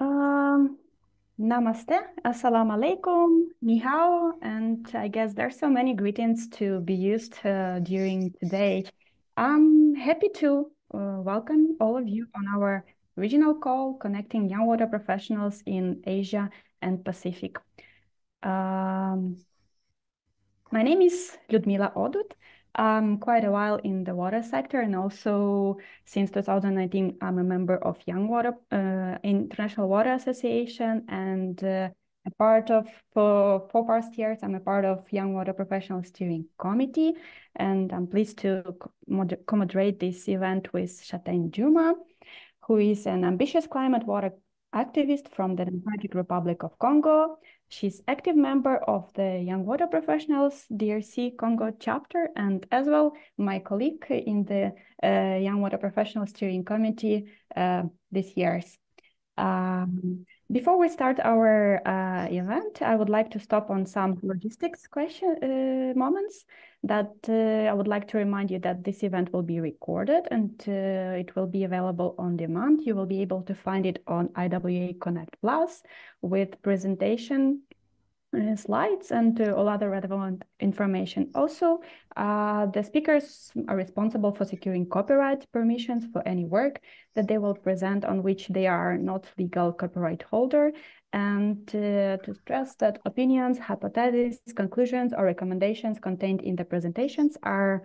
Um, namaste, assalamu alaikum, ni hao, and I guess there's so many greetings to be used uh, during today. I'm happy to uh, welcome all of you on our regional call connecting young water professionals in Asia and Pacific. Um, my name is Ludmila Odut. I'm quite a while in the water sector, and also since 2019, I'm a member of Young Water uh, International Water Association, and uh, a part of for four past years, I'm a part of Young Water Professional Steering Committee, and I'm pleased to co-moderate this event with Shaten Juma, who is an ambitious climate water activist from the Democratic Republic of Congo. She's active member of the Young Water Professionals DRC Congo chapter and as well my colleague in the uh, Young Water Professionals Steering Committee uh, this year's. Um, before we start our uh, event, I would like to stop on some logistics question uh, moments that uh, I would like to remind you that this event will be recorded and uh, it will be available on demand. You will be able to find it on IWA Connect Plus with presentation uh, slides and all other relevant information. Also, uh, the speakers are responsible for securing copyright permissions for any work that they will present on which they are not legal copyright holder and uh, to stress that opinions, hypotheses, conclusions, or recommendations contained in the presentations are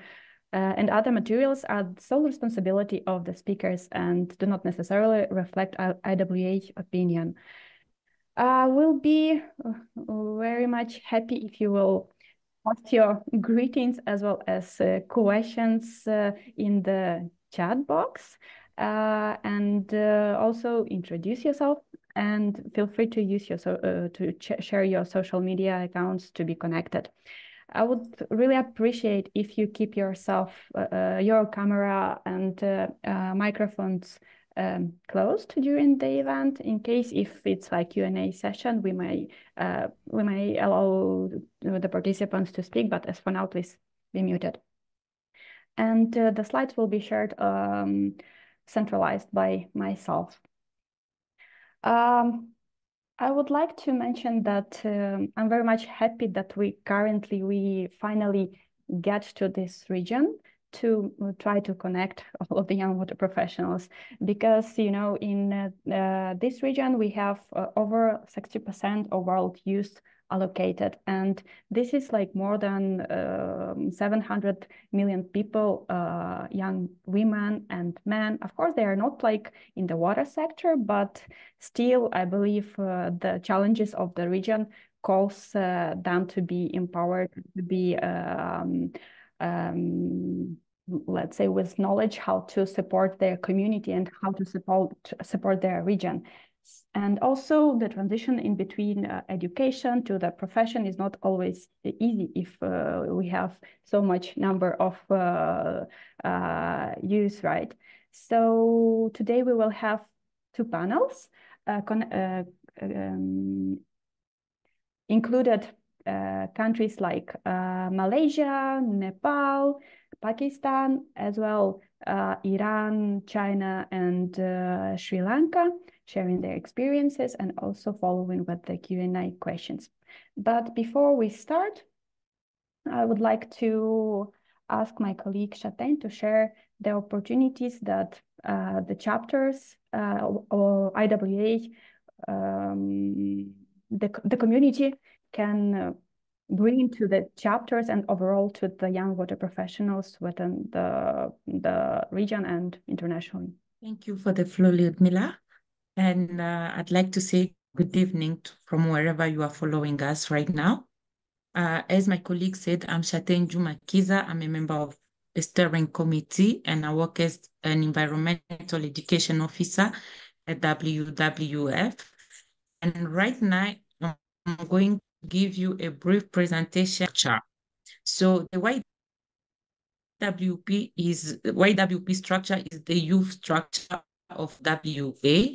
uh, and other materials are the sole responsibility of the speakers and do not necessarily reflect IWA opinion. I will be uh, very much happy if you will post your greetings as well as uh, questions uh, in the chat box uh, and uh, also introduce yourself and feel free to use your so, uh, to share your social media accounts to be connected. I would really appreciate if you keep yourself, your camera and microphones um, closed during the event. In case if it's like Q&A session, we may uh, we may allow the participants to speak, but as for now, please be muted. And uh, the slides will be shared um, centralized by myself. Um, I would like to mention that um, I'm very much happy that we currently, we finally get to this region to uh, try to connect all of the young water professionals because you know in uh, uh, this region we have uh, over 60% of world use allocated. And this is like more than um, 700 million people uh, young women and men. Of course they are not like in the water sector but still i believe uh, the challenges of the region calls them to be empowered to be um, um, let's say with knowledge how to support their community and how to support support their region. And also the transition in between uh, education to the profession is not always easy if uh, we have so much number of uh, uh youth right? So today we will have two panels uh, uh, um, included countries like Malaysia, Nepal, Pakistan, as well uh, Iran, China, and uh, Sri Lanka, sharing their experiences and also following with the Q&A questions. But before we start, I would like to ask my colleague Shaten to share the opportunities that uh, the chapters uh, or IWA, um, the, the community can uh, bring to the chapters and overall to the young water professionals within the, the region and internationally. Thank you for the floor, Ludmila. And uh, I'd like to say good evening to, from wherever you are following us right now. Uh, as my colleague said, I'm Shaten Juma Kiza. I'm a member of the steering committee and I work as an environmental education officer at WWF. And right now, I'm going give you a brief presentation. So the YWP is YWP structure is the youth structure of WA.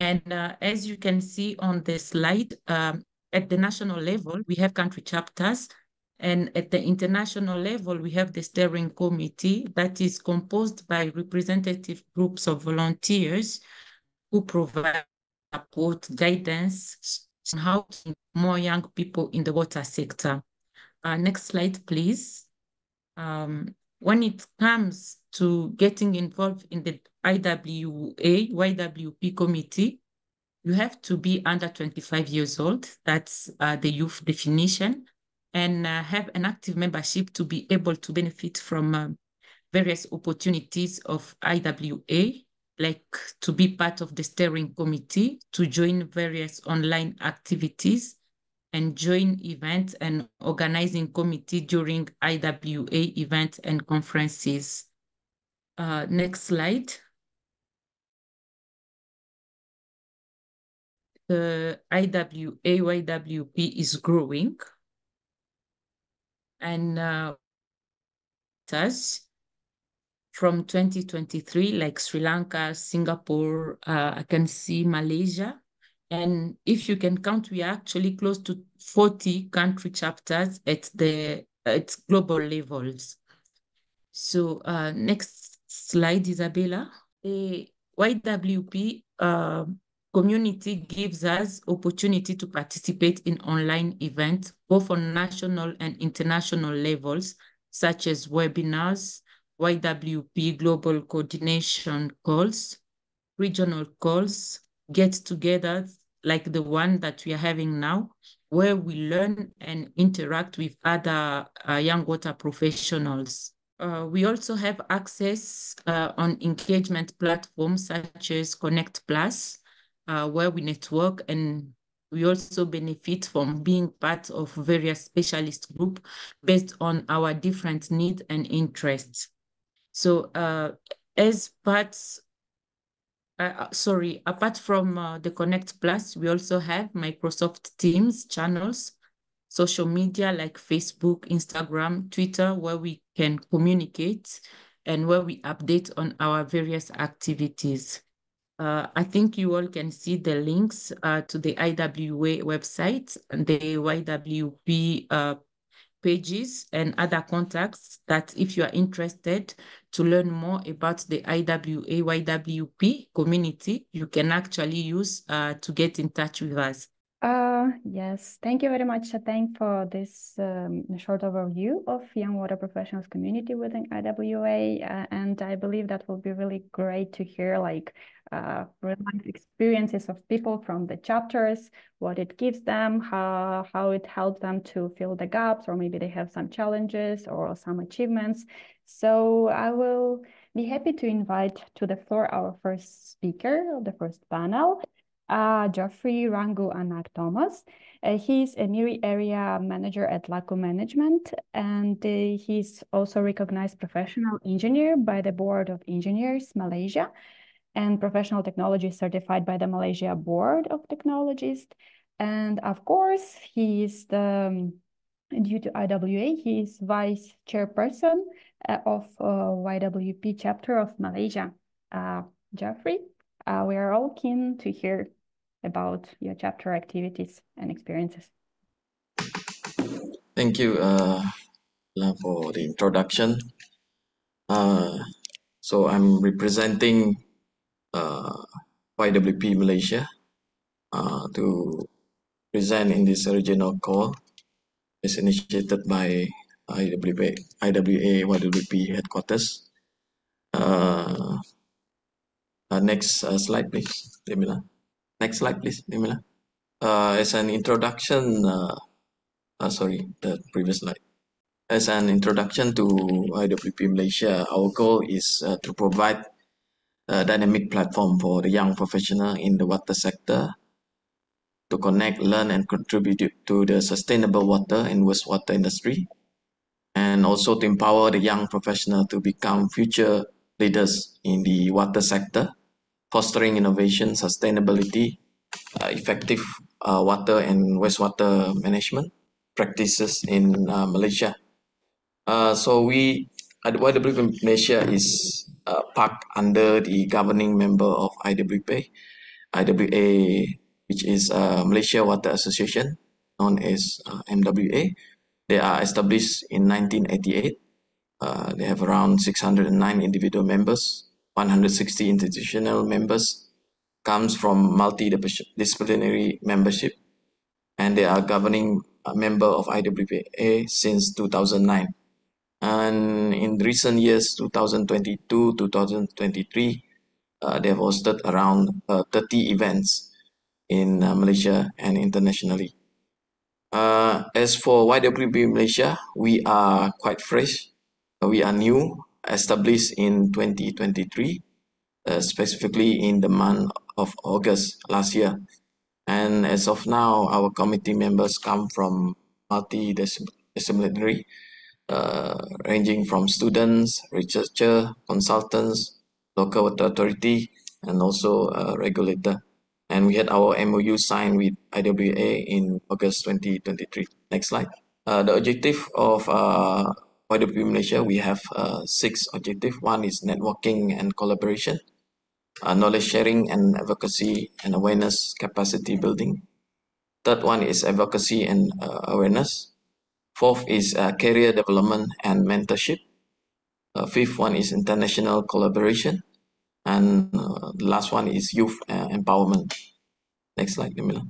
And uh, as you can see on the slide, um, at the national level, we have country chapters. And at the international level, we have the steering committee that is composed by representative groups of volunteers who provide support, guidance on how to more young people in the water sector. Uh, next slide, please. Um, when it comes to getting involved in the IWA, YWP committee, you have to be under 25 years old. That's uh, the youth definition and uh, have an active membership to be able to benefit from um, various opportunities of IWA, like to be part of the steering committee, to join various online activities, and join events and organizing committee during IWA events and conferences. Uh, next slide. The IWA YWP is growing and uh, from 2023, like Sri Lanka, Singapore, uh, I can see Malaysia. And if you can count, we are actually close to 40 country chapters at the at global levels. So uh, next slide, Isabella. The YWP uh, community gives us opportunity to participate in online events, both on national and international levels, such as webinars, YWP global coordination calls, regional calls, get together like the one that we are having now, where we learn and interact with other uh, young water professionals. Uh, we also have access uh, on engagement platforms such as Connect Plus, uh, where we network and we also benefit from being part of various specialist group based on our different needs and interests. So uh, as parts, uh, uh, sorry, apart from uh, the Connect Plus, we also have Microsoft Teams channels, social media like Facebook, Instagram, Twitter, where we can communicate and where we update on our various activities. Uh, I think you all can see the links uh, to the IWA website and the YWP uh, pages and other contacts that if you are interested to learn more about the IWA YWP community, you can actually use uh, to get in touch with us. Uh, yes, thank you very much, Shaten, for this um, short overview of Young Water Professionals community within IWA. Uh, and I believe that will be really great to hear like uh, real life experiences of people from the chapters, what it gives them, how, how it helps them to fill the gaps, or maybe they have some challenges or some achievements. So I will be happy to invite to the floor our first speaker, the first panel, uh, Geoffrey Rangu Anak Thomas. Uh, he's a Miri area manager at Laku Management, and uh, he's also recognized professional engineer by the Board of Engineers Malaysia and professional technology certified by the Malaysia Board of Technologists. And of course, he's the, um, due to IWA, he's vice chairperson uh, of uh, YWP chapter of Malaysia. Uh, Geoffrey, uh, we are all keen to hear about your chapter activities and experiences. Thank you uh, for the introduction. Uh, so I'm representing uh, YWP Malaysia uh, to present in this regional call It's initiated by IWA, IWA YWP headquarters. Uh, uh, next uh, slide, please, Demila. Next slide, please, Demila. Uh, as an introduction, uh, uh, sorry, the previous slide. As an introduction to YWP Malaysia, our goal is uh, to provide a dynamic platform for the young professional in the water sector to connect, learn, and contribute to the sustainable water and wastewater industry, and also to empower the young professional to become future leaders in the water sector, fostering innovation, sustainability, uh, effective uh, water and wastewater management practices in uh, Malaysia. Uh, so we at YWP Malaysia is uh, parked under the governing member of IWA, IWA, which is uh, Malaysia Water Association, known as MWA. They are established in 1988. Uh, they have around 609 individual members, 160 institutional members, comes from multidisciplinary membership, and they are governing member of IWPA since 2009. And in recent years, 2022, 2023, uh, they have hosted around uh, 30 events in uh, Malaysia and internationally. Uh, as for YWP Malaysia, we are quite fresh. We are new, established in 2023, uh, specifically in the month of August last year. And as of now, our committee members come from multidisciplinary, uh, ranging from students, researchers, consultants, local authority, and also a regulator. And we had our MOU signed with IWA in August 2023. Next slide. Uh, the objective of uh, YWP Malaysia, we have uh, six objectives. One is networking and collaboration uh, knowledge sharing and advocacy and awareness capacity building. Third one is advocacy and uh, awareness. Fourth is uh, career development and mentorship. Uh, fifth one is international collaboration. And uh, the last one is youth empowerment. Next slide, Jamila.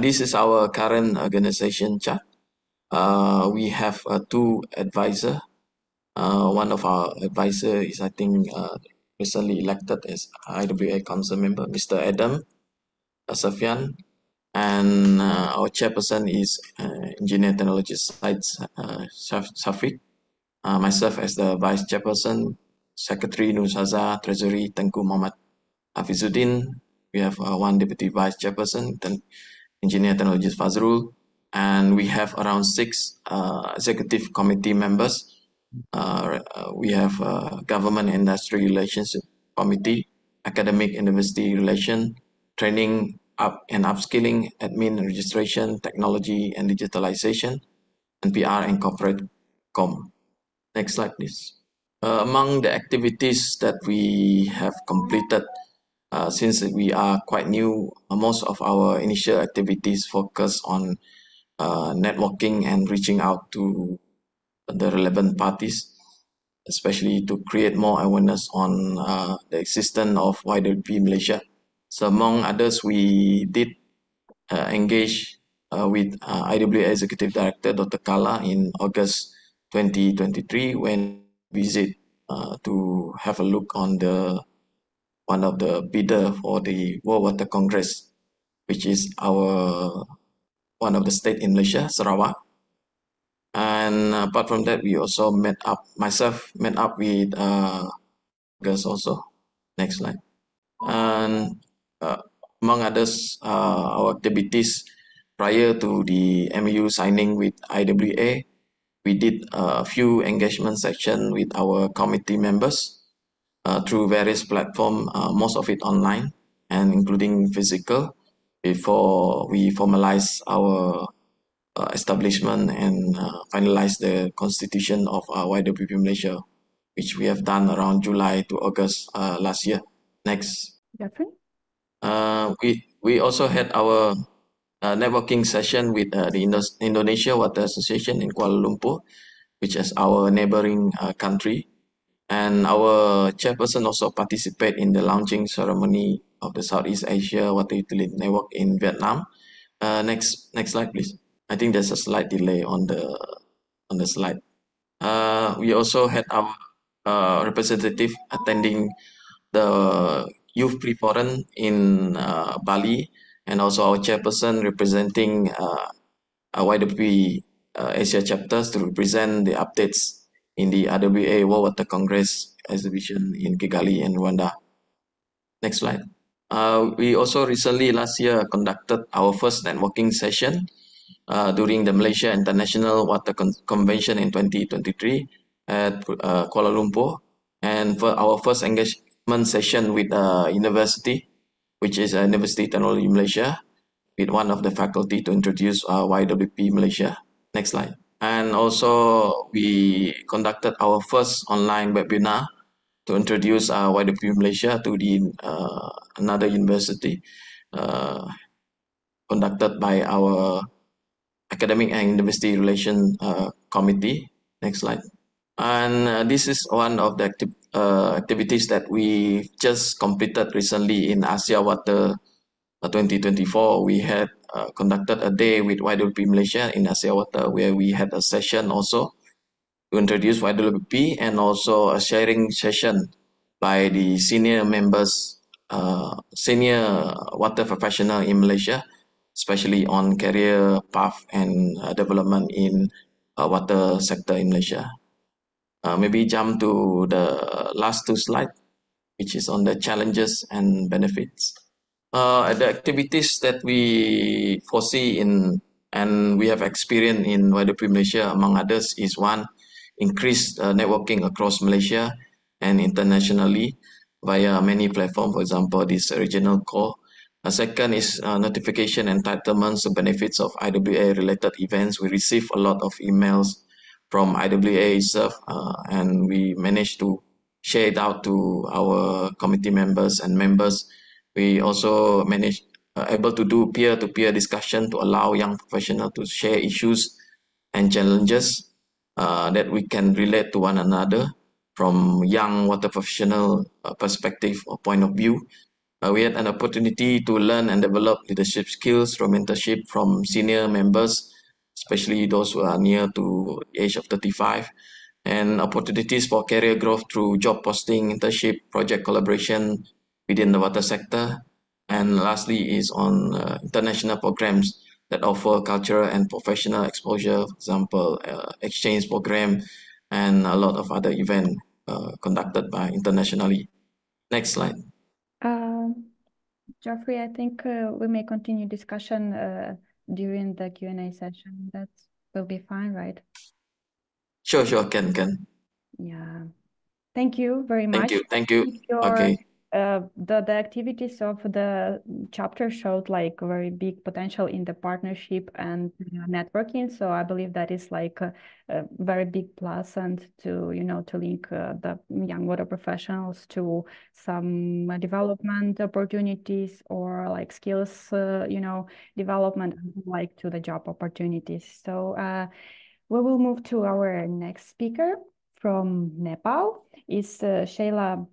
This is our current organization chart. Uh, we have uh, two advisor. Uh, one of our advisor is, I think, uh, recently elected as IWA Council member, Mr. Adam Safian, and uh, our chairperson is uh, Engineer Technology Sites uh, Safiq. Uh, myself as the vice chairperson, Secretary Nur Saza, Treasury Tengku Muhammad Hafizuddin. We have uh, one deputy vice chairperson, then Engineer Technology Fazrul, and we have around six uh, executive committee members uh, uh, we have uh, government industry relations committee, academic university relation, training up and upskilling, admin registration, technology and digitalization, and PR and corporate com. Next slide, please. Uh, among the activities that we have completed since we are quite new, most of our initial activities focus on networking and reaching out to the relevant parties, especially to create more awareness on uh, the existence of YWP Malaysia. So among others, we did uh, engage uh, with uh, IWA Executive Director Dr. Kala in August 2023 when visit uh, to have a look on the one of the bidder for the World Water Congress, which is our one of the state in Malaysia, Sarawak. And apart from that we also met up myself met up with uh girls also. Next slide. And uh, among others uh, our activities prior to the MU signing with IWA we did a few engagement section with our committee members uh, through various platform uh, most of it online and including physical before we formalize our uh, establishment and uh, finalize the constitution of uh, YWP Malaysia, which we have done around July to August uh, last year. Next. Uh, we, we also had our uh, networking session with uh, the Indo Indonesia Water Association in Kuala Lumpur, which is our neighboring uh, country. And our chairperson also participate in the launching ceremony of the Southeast Asia Water Utility Network in Vietnam. Uh, next, next slide, please. I think there's a slight delay on the on the slide. Uh, we also had our uh, representative attending the youth pre-forum in uh, Bali and also our chairperson representing uh, YWP uh, Asia chapters to represent the updates in the RWA World Water Congress exhibition in Kigali and Rwanda. Next slide. Uh, we also recently last year conducted our first networking session uh, during the Malaysia International Water Con Convention in 2023 at uh, Kuala Lumpur. And for our first engagement session with a university, which is a University Technology Malaysia, with one of the faculty to introduce uh, YWP Malaysia. Next slide. And also, we conducted our first online webinar to introduce uh, YWP Malaysia to the uh, another university uh, conducted by our Academic and University Relation uh, Committee. Next slide. And uh, this is one of the acti uh, activities that we just completed recently in Asia Water 2024. We had conducted a day with YWP Malaysia in Asia Water where we had a session also to introduce YWP and also a sharing session by the senior members, uh, senior water professional in Malaysia, especially on career path and uh, development in uh, water sector in Malaysia. Uh, maybe jump to the last two slides, which is on the challenges and benefits. Uh, the activities that we foresee in and we have experienced in YWP Malaysia, among others, is one, increased uh, networking across Malaysia and internationally via many platforms, for example, this regional call. A second is uh, notification entitlements, the benefits of IWA related events. We receive a lot of emails from IWA itself, uh, and we managed to share it out to our committee members and members. We also managed uh, able to do peer-to-peer -peer discussion to allow young professionals to share issues and challenges uh, that we can relate to one another from young water professional uh, perspective or point of view. Uh, we had an opportunity to learn and develop leadership skills from mentorship from senior members especially those who are near to age of 35 and opportunities for career growth through job posting, internship, project collaboration within the water sector. And lastly is on uh, international programs that offer cultural and professional exposure, for example, uh, exchange program and a lot of other events uh, conducted by internationally. Next slide. Um, Geoffrey, I think uh, we may continue discussion uh, during the Q&A session. That will be fine, right? Sure, sure, can, can. Yeah. Thank you very much. Thank you, thank you. Your, okay. Uh, the, the activities of the chapter showed like very big potential in the partnership and networking. So I believe that is like a, a very big plus and to, you know, to link uh, the young water professionals to some development opportunities or like skills, uh, you know, development like to the job opportunities. So uh, we will move to our next speaker from Nepal is uh, Shayla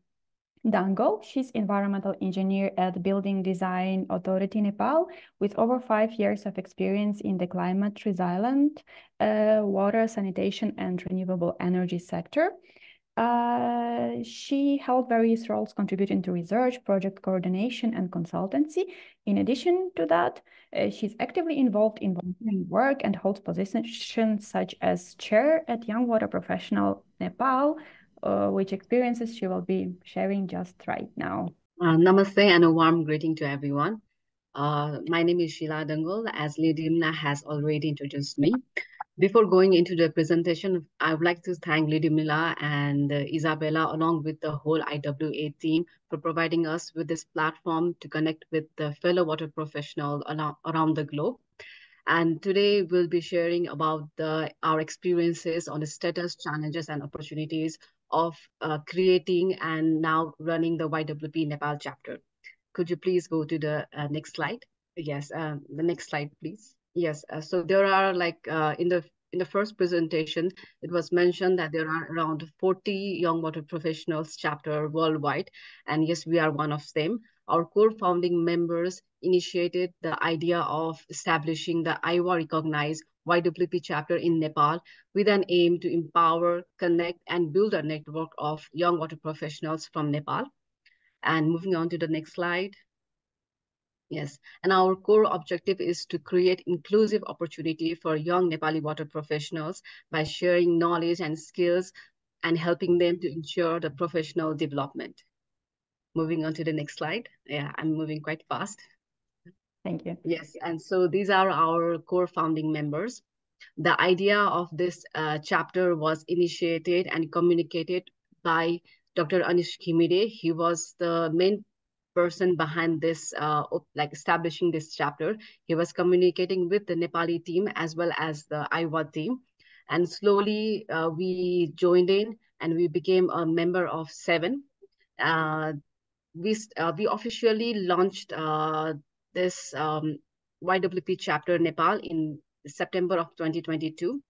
Dangle. She's environmental engineer at Building Design Authority Nepal with over five years of experience in the climate resilient uh, water, sanitation, and renewable energy sector. Uh, she held various roles contributing to research, project coordination, and consultancy. In addition to that, uh, she's actively involved in volunteering work and holds positions such as chair at Young Water Professional Nepal, uh, which experiences she will be sharing just right now. Uh, namaste and a warm greeting to everyone. Uh, my name is Sheila Dangle, as Ludmila has already introduced me. Before going into the presentation, I would like to thank Ludmila and Isabella, along with the whole IWA team, for providing us with this platform to connect with the fellow water professionals around the globe. And today we'll be sharing about the, our experiences on the status, challenges, and opportunities of uh, creating and now running the YWP Nepal chapter. Could you please go to the uh, next slide? Yes, um, the next slide, please. Yes, uh, so there are like uh, in the in the first presentation, it was mentioned that there are around 40 young water professionals chapter worldwide. And yes, we are one of them. Our core founding members initiated the idea of establishing the IWA recognized YWP chapter in Nepal with an aim to empower, connect, and build a network of young water professionals from Nepal. And moving on to the next slide. Yes, and our core objective is to create inclusive opportunity for young Nepali water professionals by sharing knowledge and skills and helping them to ensure the professional development. Moving on to the next slide. Yeah, I'm moving quite fast. Thank you. Yes, and so these are our core founding members. The idea of this uh, chapter was initiated and communicated by Dr. Anish Ghimire. He was the main person behind this, uh, like establishing this chapter. He was communicating with the Nepali team as well as the IWA team. And slowly uh, we joined in and we became a member of seven. Uh, we, uh, we officially launched uh, this um, YWP chapter Nepal in September of 2022.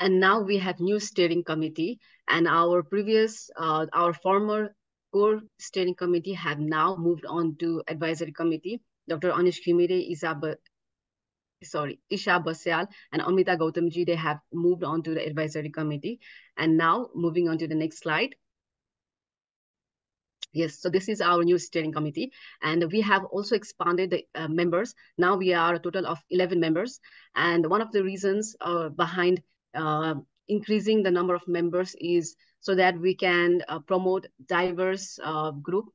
and now we have new steering committee and our previous, uh, our former core steering committee have now moved on to advisory committee. Dr. Anish Ghimire, Isabel, sorry, Isha Basyal and Amita Gautamji, they have moved on to the advisory committee. And now moving on to the next slide. Yes, so this is our new steering committee, and we have also expanded the uh, members. Now we are a total of 11 members, and one of the reasons uh, behind uh, increasing the number of members is so that we can uh, promote diverse uh, group,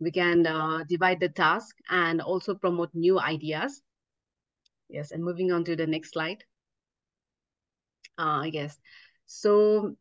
we can uh, divide the task, and also promote new ideas. Yes, and moving on to the next slide. Yes, so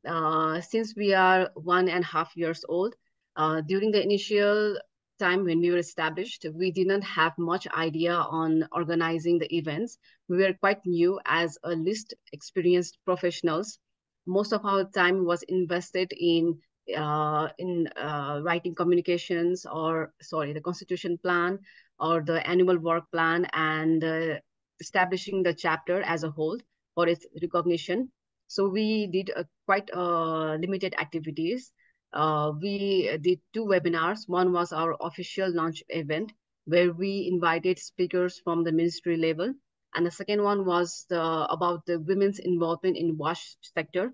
since we are one and a half years old, uh, during the initial time when we were established, we didn't have much idea on organizing the events. We were quite new as a list experienced professionals. Most of our time was invested in uh, in uh, writing communications or sorry, the constitution plan or the annual work plan and uh, establishing the chapter as a whole for its recognition. So we did quite uh, limited activities uh, we did two webinars. One was our official launch event where we invited speakers from the ministry level. And the second one was the, about the women's involvement in WASH sector.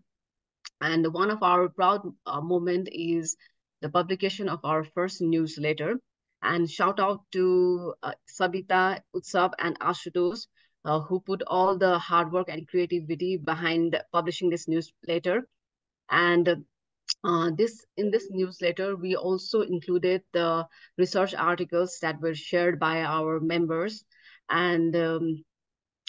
And one of our proud uh, moment is the publication of our first newsletter. And shout out to uh, Sabita, Utsav, and Ashutosh, uh, who put all the hard work and creativity behind publishing this newsletter. And uh, this in this newsletter, we also included the research articles that were shared by our members, and um,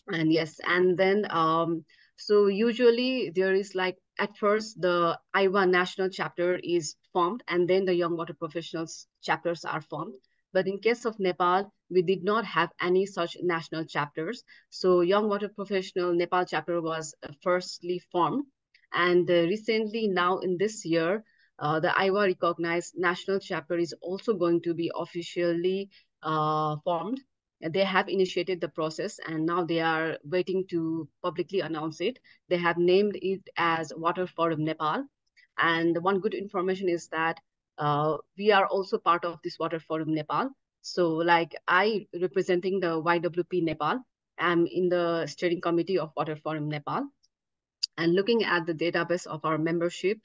and yes, and then um, so usually there is like at first the IWA national chapter is formed, and then the Young Water Professionals chapters are formed. But in case of Nepal, we did not have any such national chapters. So Young Water Professional Nepal chapter was uh, firstly formed and uh, recently, now in this year, uh, the IWA recognized national chapter is also going to be officially uh, formed. They have initiated the process and now they are waiting to publicly announce it. They have named it as Water Forum Nepal. And one good information is that uh, we are also part of this Water Forum Nepal. So like I representing the YWP Nepal, I'm in the steering committee of Water Forum Nepal. And looking at the database of our membership,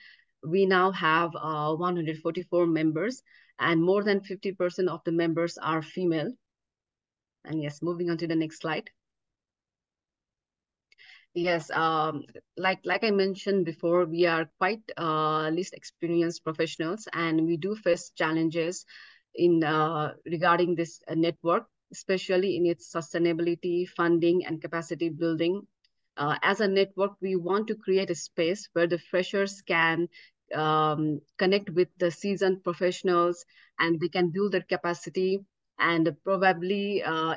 we now have uh, 144 members and more than 50% of the members are female. And yes, moving on to the next slide. Yes, um, like like I mentioned before, we are quite uh, least experienced professionals, and we do face challenges in uh, regarding this uh, network, especially in its sustainability, funding, and capacity building uh, as a network, we want to create a space where the freshers can um, connect with the seasoned professionals and they can build their capacity and probably uh,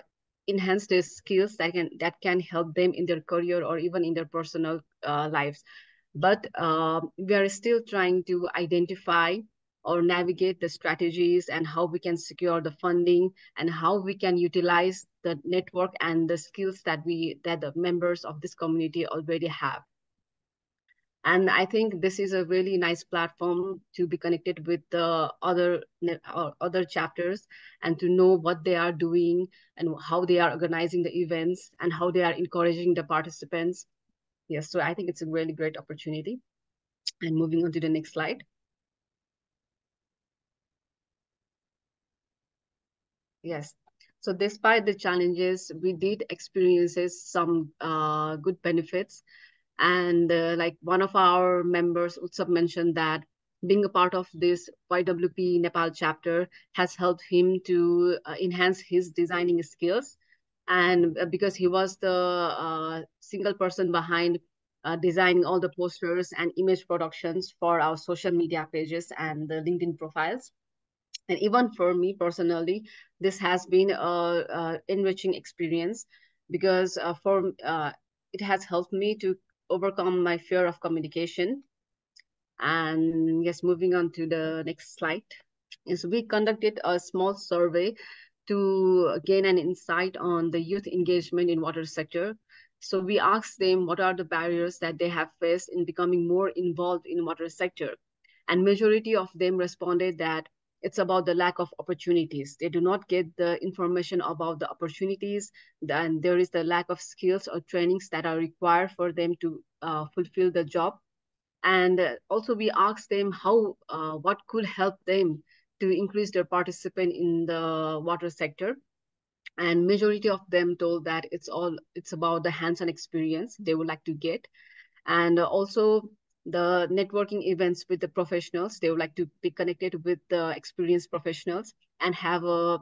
enhance their skills that can that can help them in their career or even in their personal uh, lives. But uh, we are still trying to identify or navigate the strategies and how we can secure the funding and how we can utilize the network and the skills that we that the members of this community already have. And i think this is a really nice platform to be connected with the other other chapters and to know what they are doing and how they are organizing the events and how they are encouraging the participants. Yes so i think it's a really great opportunity. And moving on to the next slide Yes. So despite the challenges, we did experiences some uh, good benefits. And uh, like one of our members, Utsav mentioned that being a part of this YWP Nepal chapter has helped him to uh, enhance his designing skills. And uh, because he was the uh, single person behind uh, designing all the posters and image productions for our social media pages and the LinkedIn profiles. And even for me personally, this has been a, a enriching experience because uh, for uh, it has helped me to overcome my fear of communication. And yes, moving on to the next slide. Is we conducted a small survey to gain an insight on the youth engagement in water sector. So we asked them what are the barriers that they have faced in becoming more involved in water sector. And majority of them responded that it's about the lack of opportunities. They do not get the information about the opportunities, and there is the lack of skills or trainings that are required for them to uh, fulfill the job. And uh, also we asked them how, uh, what could help them to increase their participation in the water sector and majority of them told that it's all it's about the hands-on experience they would like to get and also the networking events with the professionals. They would like to be connected with the experienced professionals and have a,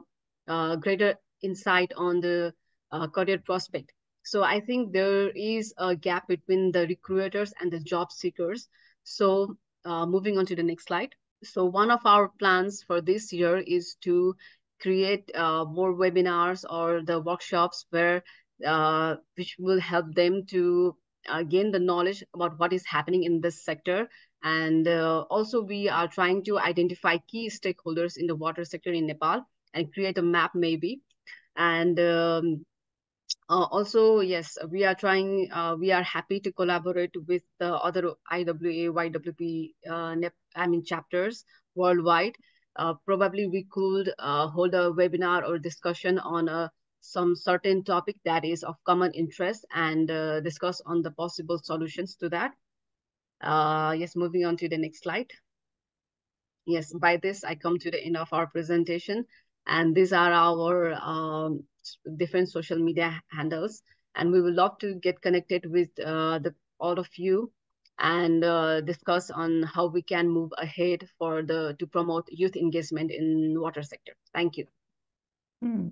a greater insight on the uh, career prospect. So i think there is a gap between the recruiters and the job seekers. So uh, moving on to the next slide. So one of our plans for this year is to create uh, more webinars or the workshops where uh, which will help them to uh, gain the knowledge about what is happening in this sector. And uh, also we are trying to identify key stakeholders in the water sector in Nepal and create a map maybe. And um, uh, also, yes, we are trying, uh, we are happy to collaborate with the other IWA, YWP, uh, NEP, I mean, chapters worldwide uh, probably we could hold a webinar or discussion on a, some certain topic that is of common interest and uh, discuss on the possible solutions to that. Uh, yes, moving on to the next slide. Yes, by this, I come to the end of our presentation. And these are our um, different social media handles. And we would love to get connected with uh, the all of you and uh, discuss on how we can move ahead for the to promote youth engagement in water sector. Thank you. Mm.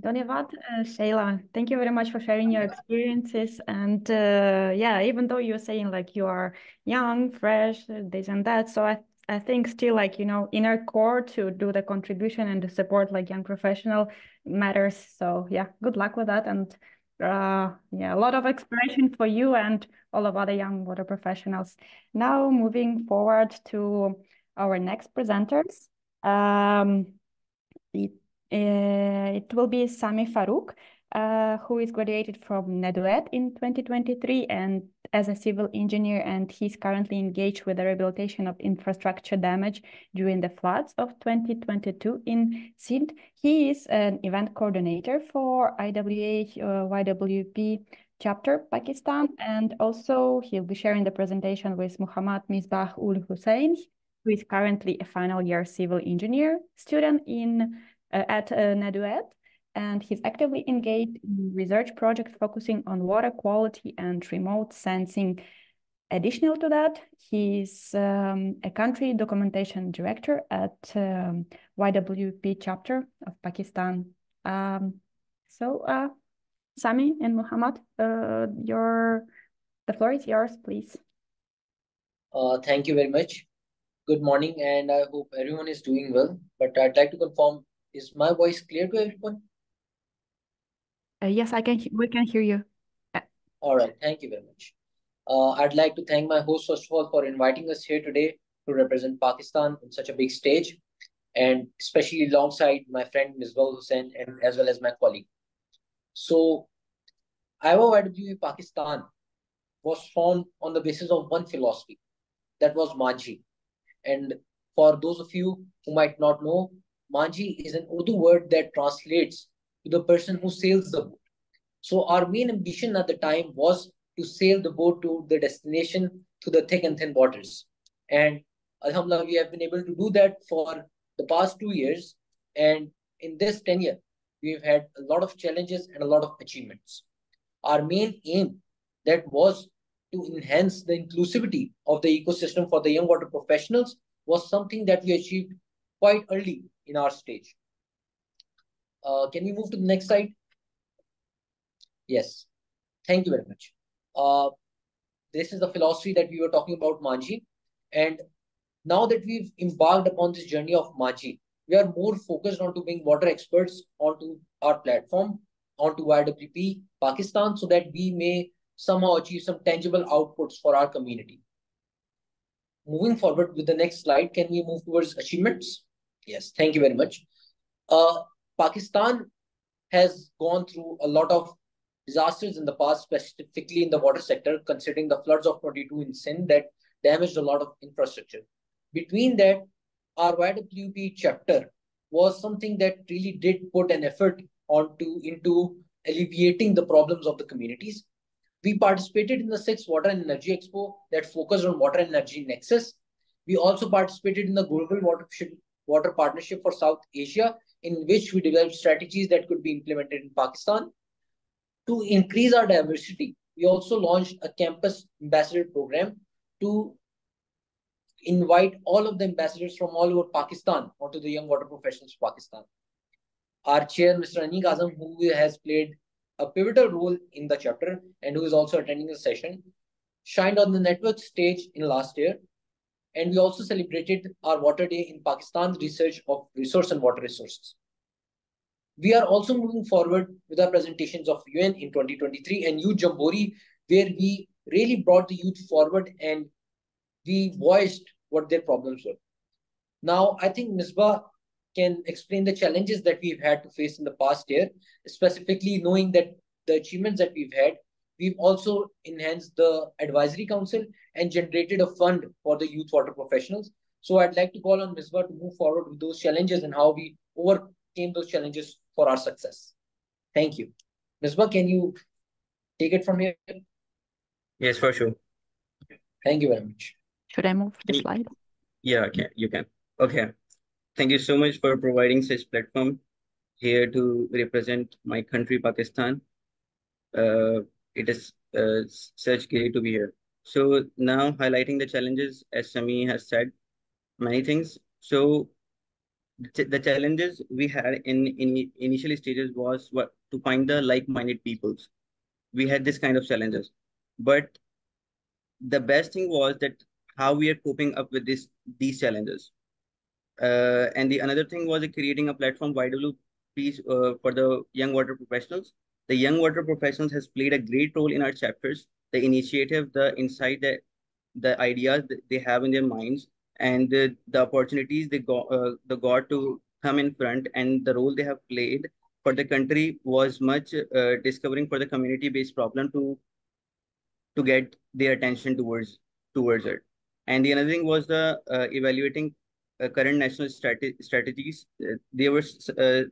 Dhanyavad, uh, Shayla, thank you very much for sharing your experiences. And uh, yeah, even though you're saying like you are young, fresh, this and that, so I, I think still like, you know, inner core to do the contribution and to support like young professional matters. So yeah, good luck with that. And uh, yeah, a lot of inspiration for you and all of other young water professionals. Now moving forward to our next presenters. Um, it, it will be Sami Farouk, uh, who is graduated from NEDUET in 2023 and as a civil engineer, and he's currently engaged with the rehabilitation of infrastructure damage during the floods of 2022 in Sindh. He is an event coordinator for IWA uh, YWP chapter Pakistan, and also he'll be sharing the presentation with Muhammad Misbah ul Hussein, who is currently a final year civil engineer student in uh, at uh, NEDUET and he's actively engaged in research projects focusing on water quality and remote sensing. Additional to that, he's um, a country documentation director at um, YWP chapter of Pakistan. Um, so, uh, Sami and Muhammad, uh, your the floor is yours, please. Uh, thank you very much. Good morning, and I hope everyone is doing well. But I'd like to confirm: is my voice clear to everyone? Uh, yes, I can. We can hear you. All right. Thank you very much. Uh, I'd like to thank my host first of all for inviting us here today to represent Pakistan on such a big stage, and especially alongside my friend Misbah Hussain and as well as my colleague. So, IOYW Pakistan was formed on the basis of one philosophy, that was Manjhi. And for those of you who might not know, Manjhi is an Urdu word that translates to the person who sails the boat. So our main ambition at the time was to sail the boat to the destination through the thick and thin waters. And Alhamdulillah, we have been able to do that for the past two years. And in this tenure, we've had a lot of challenges and a lot of achievements. Our main aim that was to enhance the inclusivity of the ecosystem for the young water professionals was something that we achieved quite early in our stage. Uh, can we move to the next slide? Yes. Thank you very much. Uh, this is the philosophy that we were talking about, Manjhi. And now that we've embarked upon this journey of Manjhi, we are more focused on to bring water experts onto our platform, onto YWP Pakistan, so that we may somehow achieve some tangible outputs for our community. Moving forward with the next slide, can we move towards achievements? Yes, thank you very much. Uh, Pakistan has gone through a lot of disasters in the past, specifically in the water sector, considering the floods of 22 in Sindh that damaged a lot of infrastructure. Between that, our YWP chapter was something that really did put an effort onto into alleviating the problems of the communities. We participated in the sixth Water and Energy Expo that focused on water and energy nexus. We also participated in the Global Water, water Partnership for South Asia, in which we developed strategies that could be implemented in Pakistan. To increase our diversity, we also launched a campus ambassador program to invite all of the ambassadors from all over Pakistan onto the Young Water Professionals of Pakistan. Our chair, Mr. Anik Azam, who has played a pivotal role in the chapter and who is also attending the session, shined on the network stage in last year. And we also celebrated our Water Day in Pakistan's research of resource and water resources. We are also moving forward with our presentations of UN in 2023 and Youth Jamboree, where we really brought the youth forward and we voiced what their problems were. Now, I think Misbah can explain the challenges that we've had to face in the past year, specifically knowing that the achievements that we've had, we've also enhanced the advisory council and generated a fund for the youth water professionals. So I'd like to call on Misbah to move forward with those challenges and how we overcame those challenges for our success. Thank you. Misbah, can you take it from here? Yes, for sure. Thank you very much. Should I move the slide? Yeah, okay, you can. Okay. Thank you so much for providing such platform here to represent my country, Pakistan. Uh, it is uh, such great to be here. So now highlighting the challenges, as Sami has said, many things. So the challenges we had in, in initial stages was what to find the like-minded peoples. We had this kind of challenges, but the best thing was that how we are coping up with this these challenges. Uh, and the another thing was creating a platform YWP uh, for the young water professionals. The young water professionals has played a great role in our chapters. The initiative, the insight, that the ideas they have in their minds, and the, the opportunities they got, uh, got to come in front, and the role they have played for the country was much uh, discovering for the community-based problem to to get their attention towards towards it. And the other thing was the uh, evaluating uh, current national strate strategies. Uh, there was uh,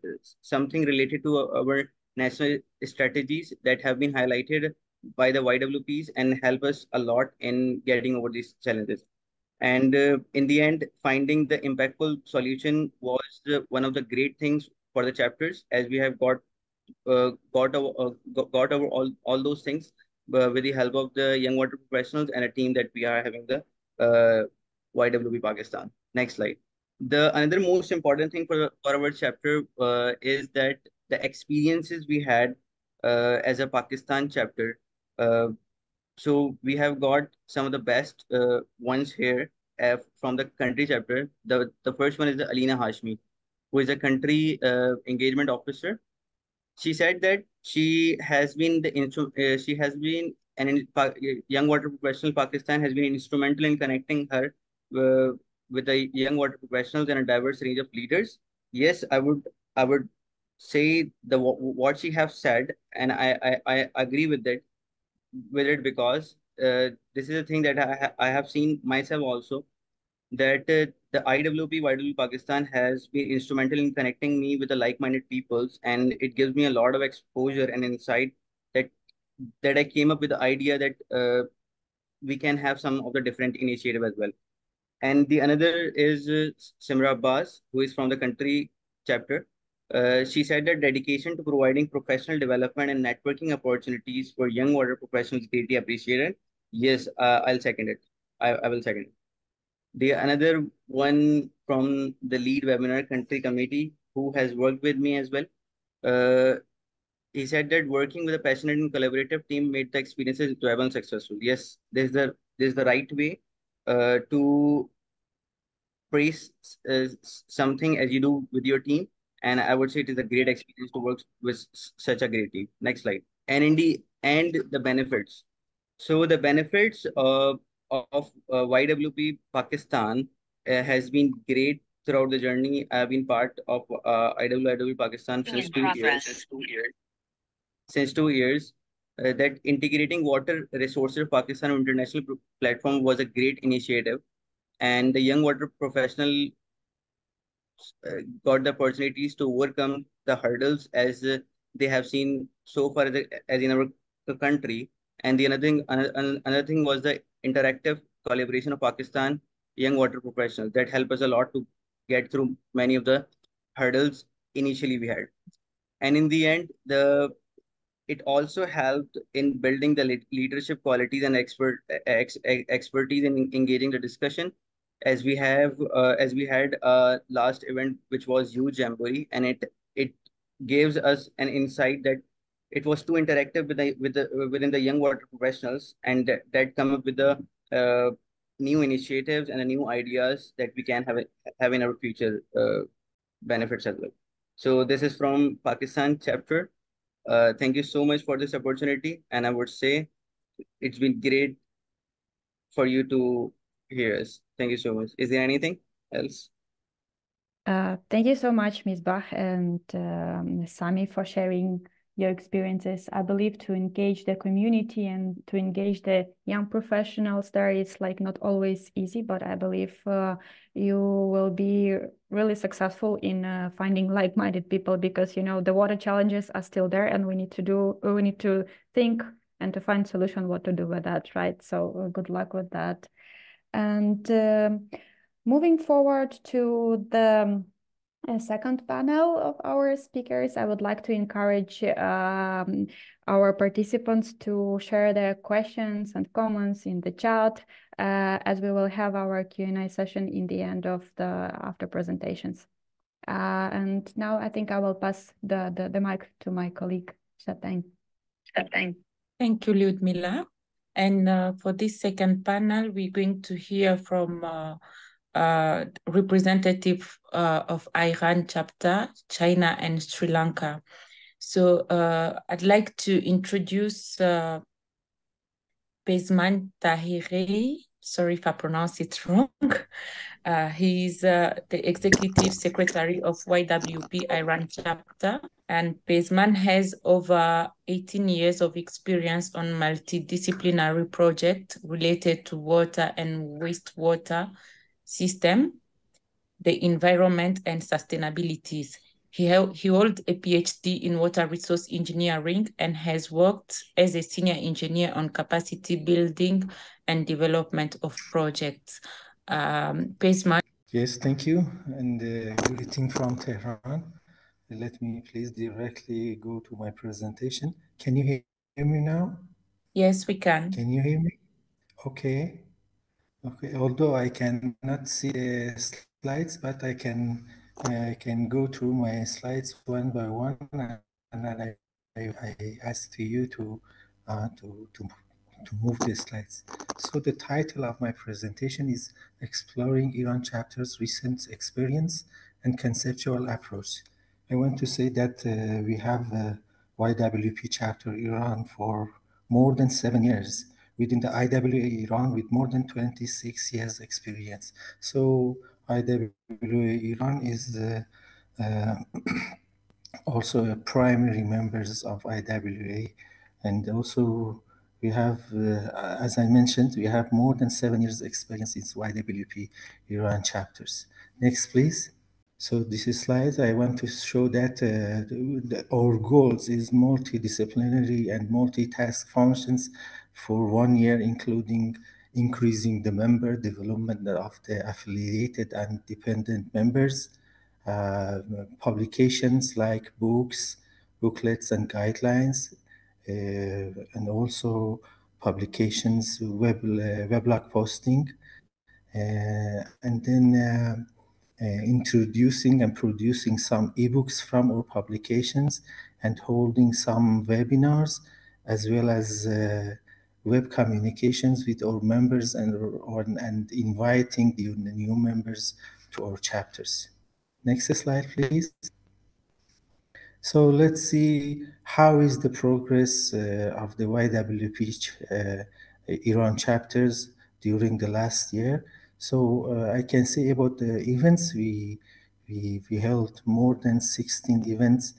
something related to our national strategies that have been highlighted by the YWPs and help us a lot in getting over these challenges. And uh, in the end, finding the impactful solution was one of the great things for the chapters as we have got uh, got over, uh, got over all, all those things with the help of the young water professionals and a team that we are having the uh, YWP Pakistan. Next slide. The another most important thing for, for our chapter uh, is that the experiences we had uh, as a Pakistan chapter. Uh, so we have got some of the best uh, ones here uh, from the country chapter. The, the first one is the Alina Hashmi, who is a country uh, engagement officer. She said that she has been the uh, she has been and in young water professional Pakistan has been instrumental in connecting her with the young water professionals and a diverse range of leaders. Yes, I would I would say the what she have said, and I I, I agree with it with it because uh, this is a thing that I ha I have seen myself also that uh, the IWP YWP Pakistan has been instrumental in connecting me with the like-minded peoples, and it gives me a lot of exposure and insight that that I came up with the idea that uh, we can have some of the different initiative as well. And the another is uh, Simra Abbas, who is from the country chapter. Uh, she said that dedication to providing professional development and networking opportunities for young water professionals greatly appreciated. Yes, uh, I'll second it. I, I will second it. The another one from the lead webinar country committee who has worked with me as well. Uh, he said that working with a passionate and collaborative team made the experiences enjoyable and successful. Yes, there's the there's the right way uh, to praise uh, something as you do with your team, and I would say it is a great experience to work with such a great team. Next slide. And in the and the benefits. So the benefits of of uh, YWP Pakistan uh, has been great throughout the journey. I've been part of uh, IWIW Pakistan since two years since two years. Since two uh, that integrating water resources Pakistan international platform was a great initiative, and the young water professional uh, got the opportunities to overcome the hurdles as uh, they have seen so far as, in our country. And the another thing, another, another thing was the interactive collaboration of Pakistan young water professionals that help us a lot to get through many of the hurdles initially we had. And in the end, the it also helped in building the leadership qualities and expert ex, expertise in engaging the discussion as we have uh, as we had a last event which was huge jamboree and it it gives us an insight that it was too interactive with the with the within the young water professionals and that, that come up with the uh, new initiatives and the new ideas that we can have have in our future uh, benefits as well. So this is from pakistan chapter. Uh, thank you so much for this opportunity and i would say it's been great for you to hear us thank you so much is there anything else uh, thank you so much, Misbah and um, Sami, for sharing your experiences. I believe to engage the community and to engage the young professionals there is like not always easy, but I believe uh, you will be really successful in uh, finding like-minded people because you know the water challenges are still there and we need to do we need to think and to find solution what to do with that, right? So uh, good luck with that. And um, moving forward to the a second panel of our speakers, I would like to encourage um, our participants to share their questions and comments in the chat, uh, as we will have our Q&A session in the end of the after presentations. Uh, and now I think I will pass the, the, the mic to my colleague, Shaten. Shaten. Thank you, Ludmila. And uh, for this second panel, we're going to hear from uh, uh, representative uh, of Iran chapter, China and Sri Lanka. So uh, I'd like to introduce uh, Pezman Tahiri. Sorry if I pronounce it wrong. Uh, he's uh, the executive secretary of YWP Iran chapter. And Pezman has over 18 years of experience on multidisciplinary projects related to water and wastewater system, the environment, and sustainabilities. He, he holds a PhD in water resource engineering and has worked as a senior engineer on capacity building and development of projects. Um, Yes, thank you. And uh, greeting from Tehran. Let me please directly go to my presentation. Can you hear me now? Yes, we can. Can you hear me? Okay. Okay, although I cannot see the slides, but I can I can go through my slides one by one, and then I, I, I ask you to uh, to to to move the slides. So the title of my presentation is Exploring Iran Chapter's Recent Experience and Conceptual Approach. I want to say that uh, we have a YWP chapter Iran for more than seven years within the IWA Iran with more than 26 years experience. So IWA Iran is uh, uh, also a primary members of IWA and also we have, uh, as I mentioned, we have more than seven years experience in YWP Iran chapters. Next, please. So this is slide. I want to show that uh, our goals is multidisciplinary and multitask functions for one year, including increasing the member development of the affiliated and dependent members, uh, publications like books, booklets, and guidelines, and also publications, web, uh, weblog posting, uh, and then uh, introducing and producing some ebooks from our publications and holding some webinars as well as uh, web communications with our members and, or, and inviting the new members to our chapters. Next slide, please. So let's see how is the progress uh, of the YWP uh, Iran chapters during the last year. So uh, I can say about the events, we, we, we held more than 16 events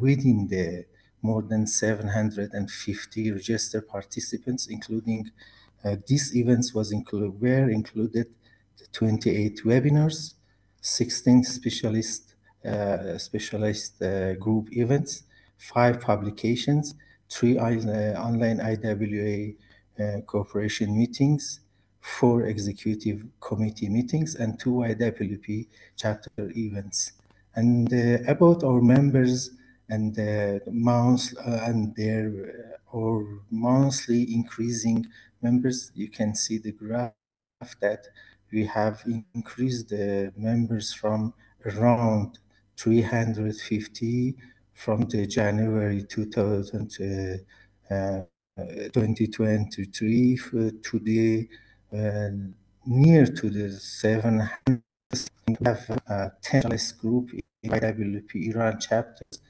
within the more than 750 registered participants, including uh, these events was included were included 28 webinars, 16 specialist specialized uh, group events, five publications, three uh, online IWA uh, cooperation meetings, four executive committee meetings, and two IWP chapter events. And uh, about our members and uh, months and their or monthly increasing members, you can see the graph that we have increased the members from around 350 from the January 2000 uh, uh, 2023 to the uh, near to the 700 we have a 10 group in IWP Iran chapters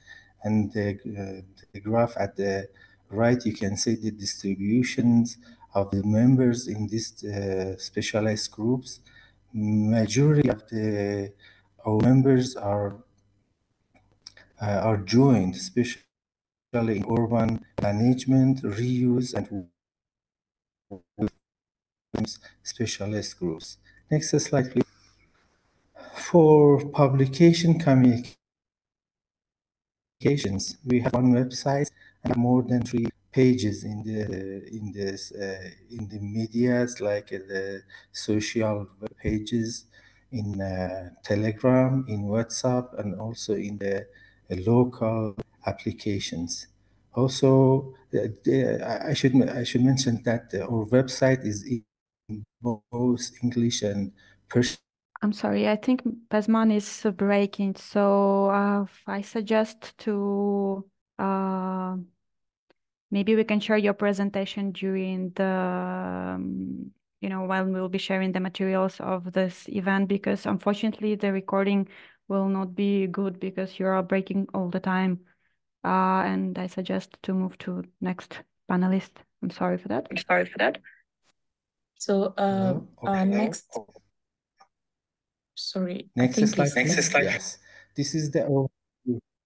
and the, uh, the graph at the right you can see the distributions of the members in these uh, specialized groups. Majority of the our members are uh, are joined, especially in urban management, reuse, and specialist groups. Next slide, please. For publication communications, we have one website and more than three pages in the in this uh, in the medias like uh, the social pages in uh, telegram in whatsapp and also in the uh, local applications. Also uh, i should i should mention that our website is in both english and persian. I'm sorry, I think Basman is breaking, so uh, I suggest to uh, maybe we can share your presentation during the um, you know while we'll be sharing the materials of this event because unfortunately the recording will not be good because you are breaking all the time. Uh, and i suggest to move to next panelist. I'm sorry for that. I'm sorry for that. So uh, okay. uh next sorry next slide next slide. Yes. This is the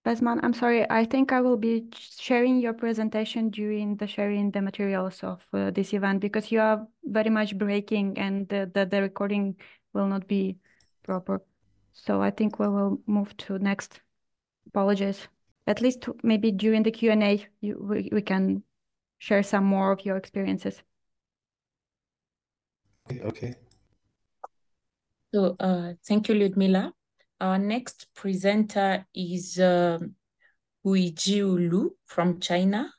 Basman, I'm sorry. I think I will be sharing your presentation during the sharing the materials of uh, this event because you are very much breaking and the, the, the recording will not be proper. So I think we will move to next. Apologies. At least maybe during the Q&A, we, we can share some more of your experiences. Okay. So uh, thank you, Ludmila. Our next presenter is uh, Huijie Lu from China.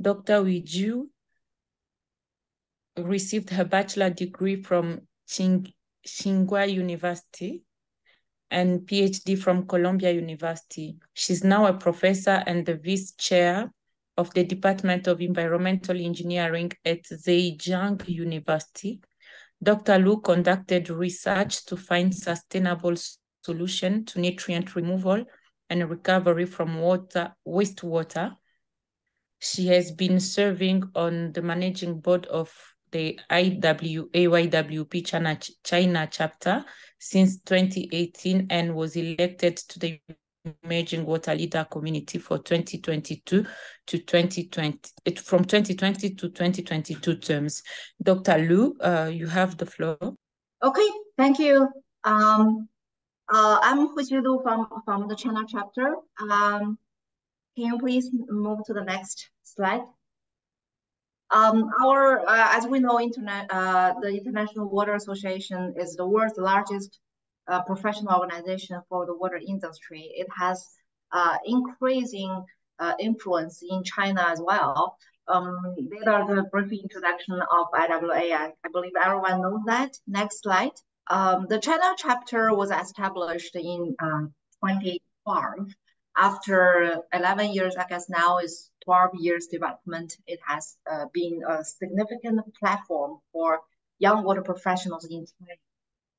Dr. Huijie received her bachelor degree from Ching Tsinghua University and PhD from Columbia University. She's now a professor and the vice chair of the Department of Environmental Engineering at Zhejiang University. Dr. Lu conducted research to find sustainable solution to nutrient removal and recovery from water wastewater. She has been serving on the managing board of the IWAYWP China, China chapter since 2018 and was elected to the Emerging Water Leader Community for 2022 to 2020, from 2020 to 2022 terms. Dr. Lu, uh, you have the floor. Okay, thank you. Um, uh, I'm Huijie Lu from, from the China chapter. Um, can you please move to the next slide? Um, our, uh, as we know, internet, uh, the International Water Association is the world's largest uh, professional organization for the water industry. It has uh, increasing uh, influence in China as well. Um, these are the brief introduction of IWA. I, I believe everyone knows that. Next slide. Um, the China chapter was established in um, 2012. After 11 years, I guess now is 12 years development, it has uh, been a significant platform for young water professionals in China,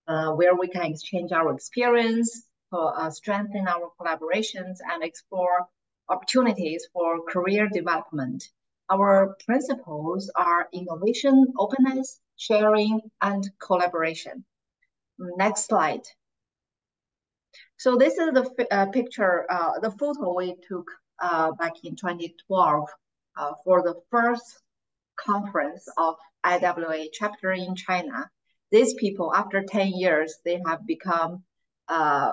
uh, where we can exchange our experience, uh, strengthen our collaborations, and explore opportunities for career development. Our principles are innovation, openness, sharing, and collaboration. Next slide. So this is the uh, picture, uh, the photo we took uh, back in 2012 uh, for the first conference of IWA chapter in China. These people, after 10 years, they have become uh,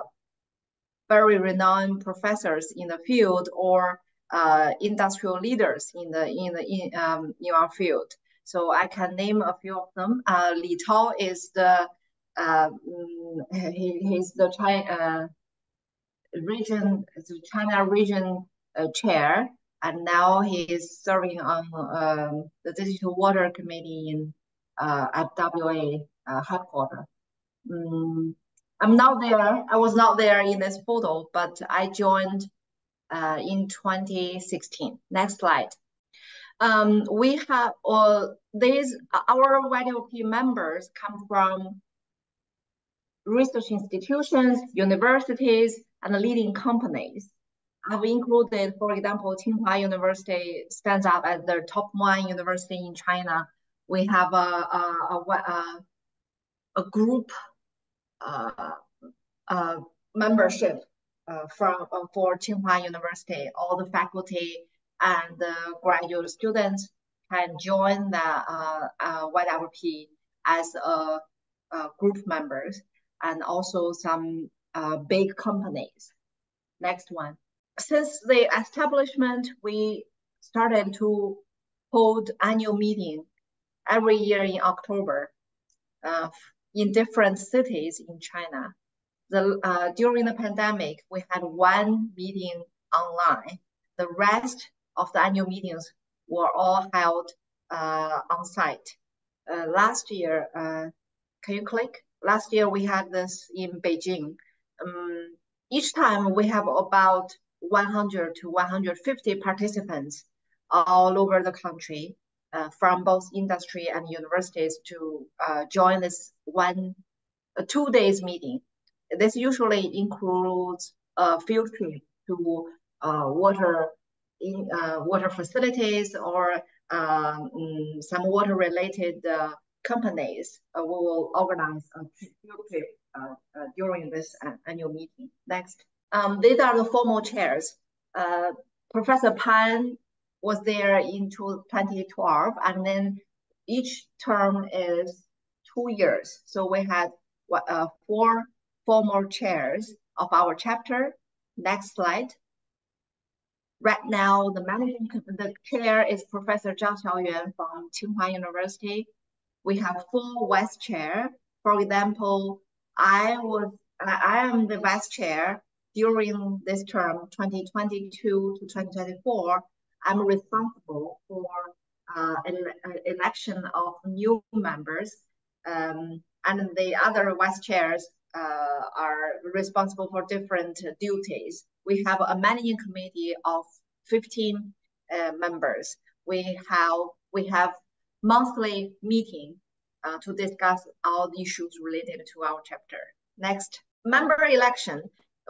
very renowned professors in the field or uh, industrial leaders in the in the in, um, in our field. So I can name a few of them. Uh, Li Tao is the uh, mm, he, he's the China uh, region the China region uh, chair, and now he is serving on um, the Digital Water Committee in uh, at WA uh, headquarters. Mm, I'm not there. I was not there in this photo, but I joined uh, in 2016. Next slide. Um, we have all these our YWP members come from research institutions, universities, and leading companies. I've included, for example, Tsinghua University stands up as the top one university in China. We have a, a, a, a group uh, uh, membership uh, from uh, for Tsinghua University. All the faculty and the graduate students can join the uh, uh, YWP as a, a, group members and also some uh, big companies. Next one. Since the establishment, we started to hold annual meeting every year in October uh, in different cities in China. The, uh, during the pandemic, we had one meeting online. The rest of the annual meetings were all held uh, on site. Uh, last year, uh, can you click? Last year we had this in Beijing. Um, each time we have about 100 to 150 participants all over the country uh, from both industry and universities to uh, join this one uh, two days meeting. This usually includes a field trip to uh, water in uh, water facilities or um, some water related uh, companies uh, will organize a field trip during this annual meeting. Next, um, these are the formal chairs. Professor Pan was there in 2012, and then each term is two years. So we had uh, four formal chairs of our chapter. Next slide. Right now, the managing the chair is Professor Zhang Xiaoyuan from Tsinghua University. We have four vice chair. For example, I was I am the vice chair during this term, 2022 to 2024. I'm responsible for uh, election of new members, um, and the other vice chairs uh, are responsible for different duties. We have a managing committee of 15 uh, members. We have we have monthly meeting uh, to discuss all the issues related to our chapter. Next, member election.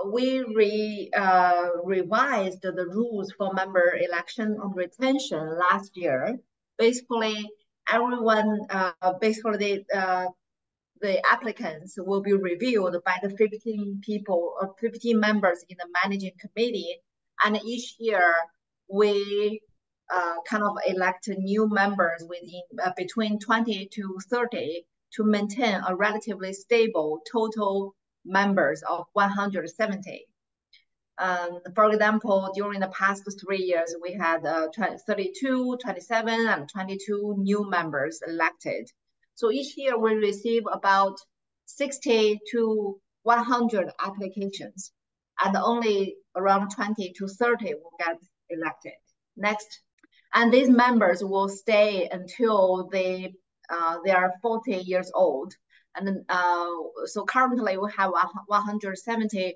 We re, uh, revised the rules for member election and retention last year. Basically, everyone, uh, basically the, uh, the applicants will be reviewed by the 15 people or 15 members in the managing committee. And each year we uh, kind of elect new members within uh, between 20 to 30 to maintain a relatively stable total members of 170. Um, for example, during the past three years, we had uh, 32, 27, and 22 new members elected. So each year we receive about 60 to 100 applications, and only around 20 to 30 will get elected. Next. And these members will stay until they, uh, they are 40 years old. And uh, so currently we have 170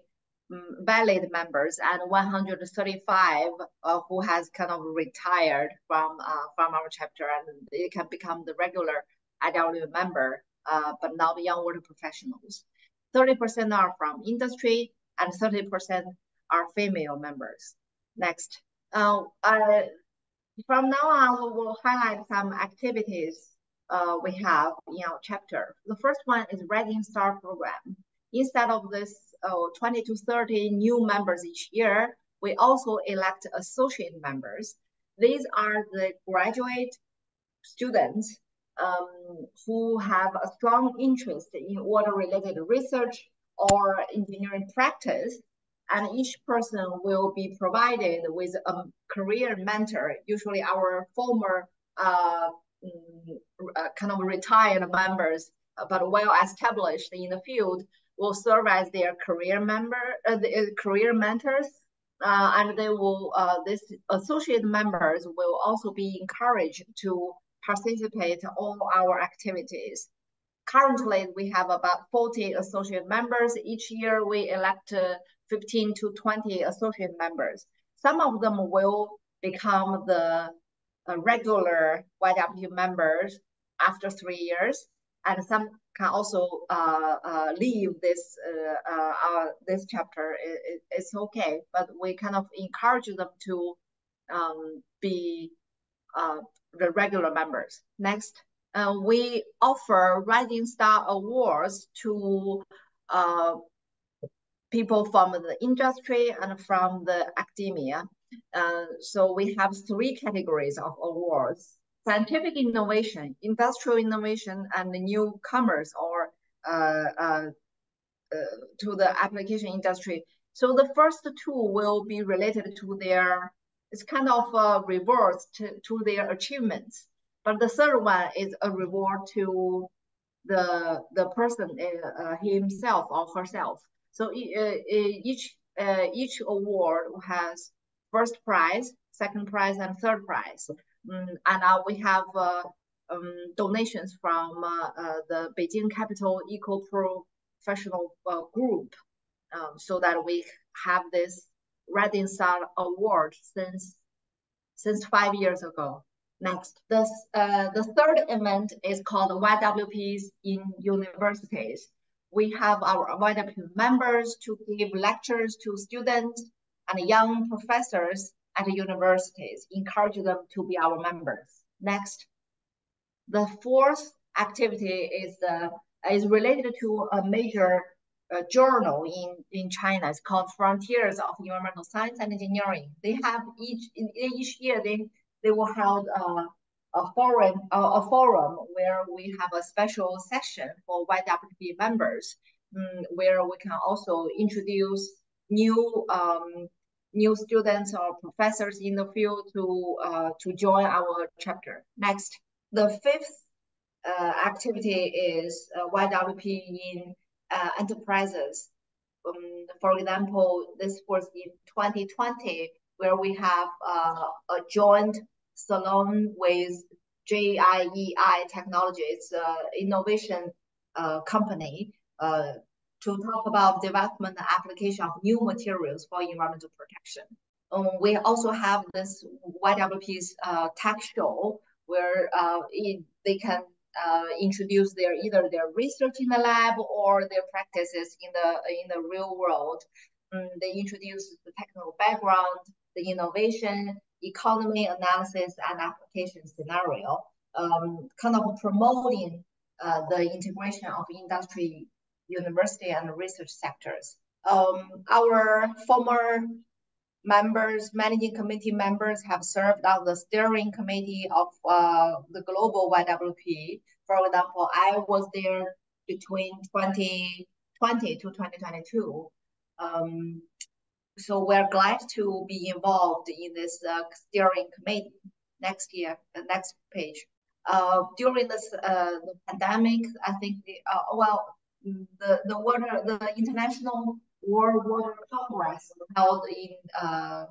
um, valid members and 135 uh, who has kind of retired from uh, from our chapter and they can become the regular IW member, uh, but not young water professionals. 30% are from industry and 30% are female members. Next. Uh, from now on, we will highlight some activities uh, we have in our chapter. The first one is Rising Star program. Instead of this uh, 20 to 30 new members each year, we also elect associate members. These are the graduate students um, who have a strong interest in water-related research or engineering practice, and each person will be provided with a career mentor, usually our former uh, uh, kind of retired members, but well established in the field, will serve as their career member, uh, the, uh, career mentors, uh, and they will. Uh, this associate members will also be encouraged to participate all our activities. Currently, we have about 40 associate members. Each year, we elect uh, 15 to 20 associate members. Some of them will become the uh, regular YWP members after three years, and some can also uh, uh, leave this uh, uh, uh, this chapter. It, it, it's okay, but we kind of encourage them to um, be the regular members. Next, uh, we offer Rising Star Awards to uh, people from the industry and from the academia. Uh, so we have three categories of awards. Scientific innovation, industrial innovation, and newcomers or uh, uh, uh, to the application industry. So the first two will be related to their it's kind of a reward to, to their achievements. But the third one is a reward to the the person uh, himself or herself. So uh, each uh, each award has first prize, second prize, and third prize. Um, and uh, we have uh, um, donations from uh, uh, the Beijing Capital Eco Professional Group, um, so that we have this Red Star Award since since five years ago. Next, this, uh, the third event is called YWPs in universities. We have our YWP members to give lectures to students and young professors at universities, encourage them to be our members. Next, the fourth activity is, uh, is related to a major a journal in, in China. It's called Frontiers of Environmental Science and Engineering. They have each each year they they will hold uh, a forum uh, a forum where we have a special session for YWP members, um, where we can also introduce new um, new students or professors in the field to uh, to join our chapter. Next, the fifth uh, activity is uh, YWP in uh, enterprises. Um, for example, this was in 2020, where we have uh, a joint salon with JIEI Technology. It's an innovation uh, company uh, to talk about development and application of new materials for environmental protection. Um, we also have this YWP's uh, tech show where uh, it, they can uh, introduce their either their research in the lab or their practices in the in the real world. Um, they introduce the technical background, the innovation, economy analysis, and application scenario, um, kind of promoting uh, the integration of industry, university, and research sectors. Um, our former members, managing committee members have served on the steering committee of uh, the global YWP. For example, I was there between 2020 to 2022. Um, so we're glad to be involved in this uh, steering committee next year, the next page. Uh, during this uh, the pandemic, I think the, uh, well, the the water, the international World Water Congress held in uh,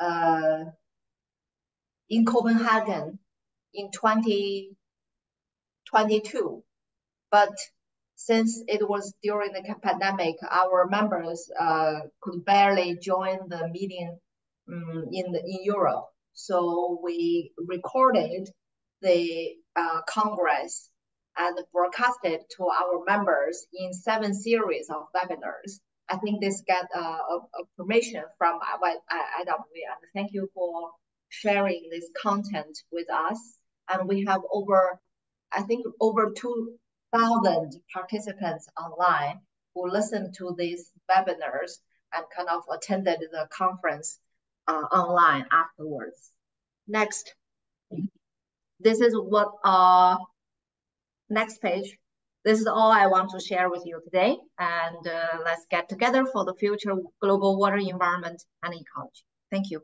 uh, in Copenhagen in 2022. But since it was during the pandemic, our members uh, could barely join the meeting um, in, the, in Europe. So we recorded the uh, Congress and broadcasted to our members in seven series of webinars. I think this get uh, a, a permission from IWA, and thank you for sharing this content with us. And we have over, I think, over 2,000 participants online who listened to these webinars. and kind of attended the conference uh, online afterwards. Next. This is what, uh, next page. This is all I want to share with you today. And uh, let's get together for the future global water environment and ecology. Thank you.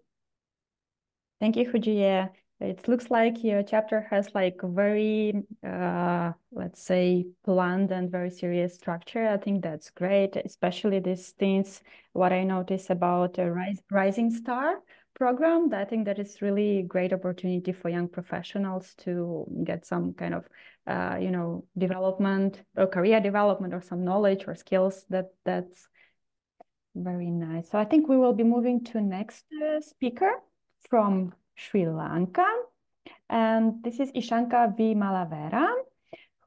Thank you, Fujie. It looks like your chapter has like very, uh, let's say, planned and very serious structure. I think that's great, especially these things. What I notice about a rise, Rising Star program, I think that is really great opportunity for young professionals to get some kind of, uh, you know, development or career development or some knowledge or skills. That that's very nice. So I think we will be moving to next uh, speaker from Sri Lanka. And this is Ishanka V. Malavera,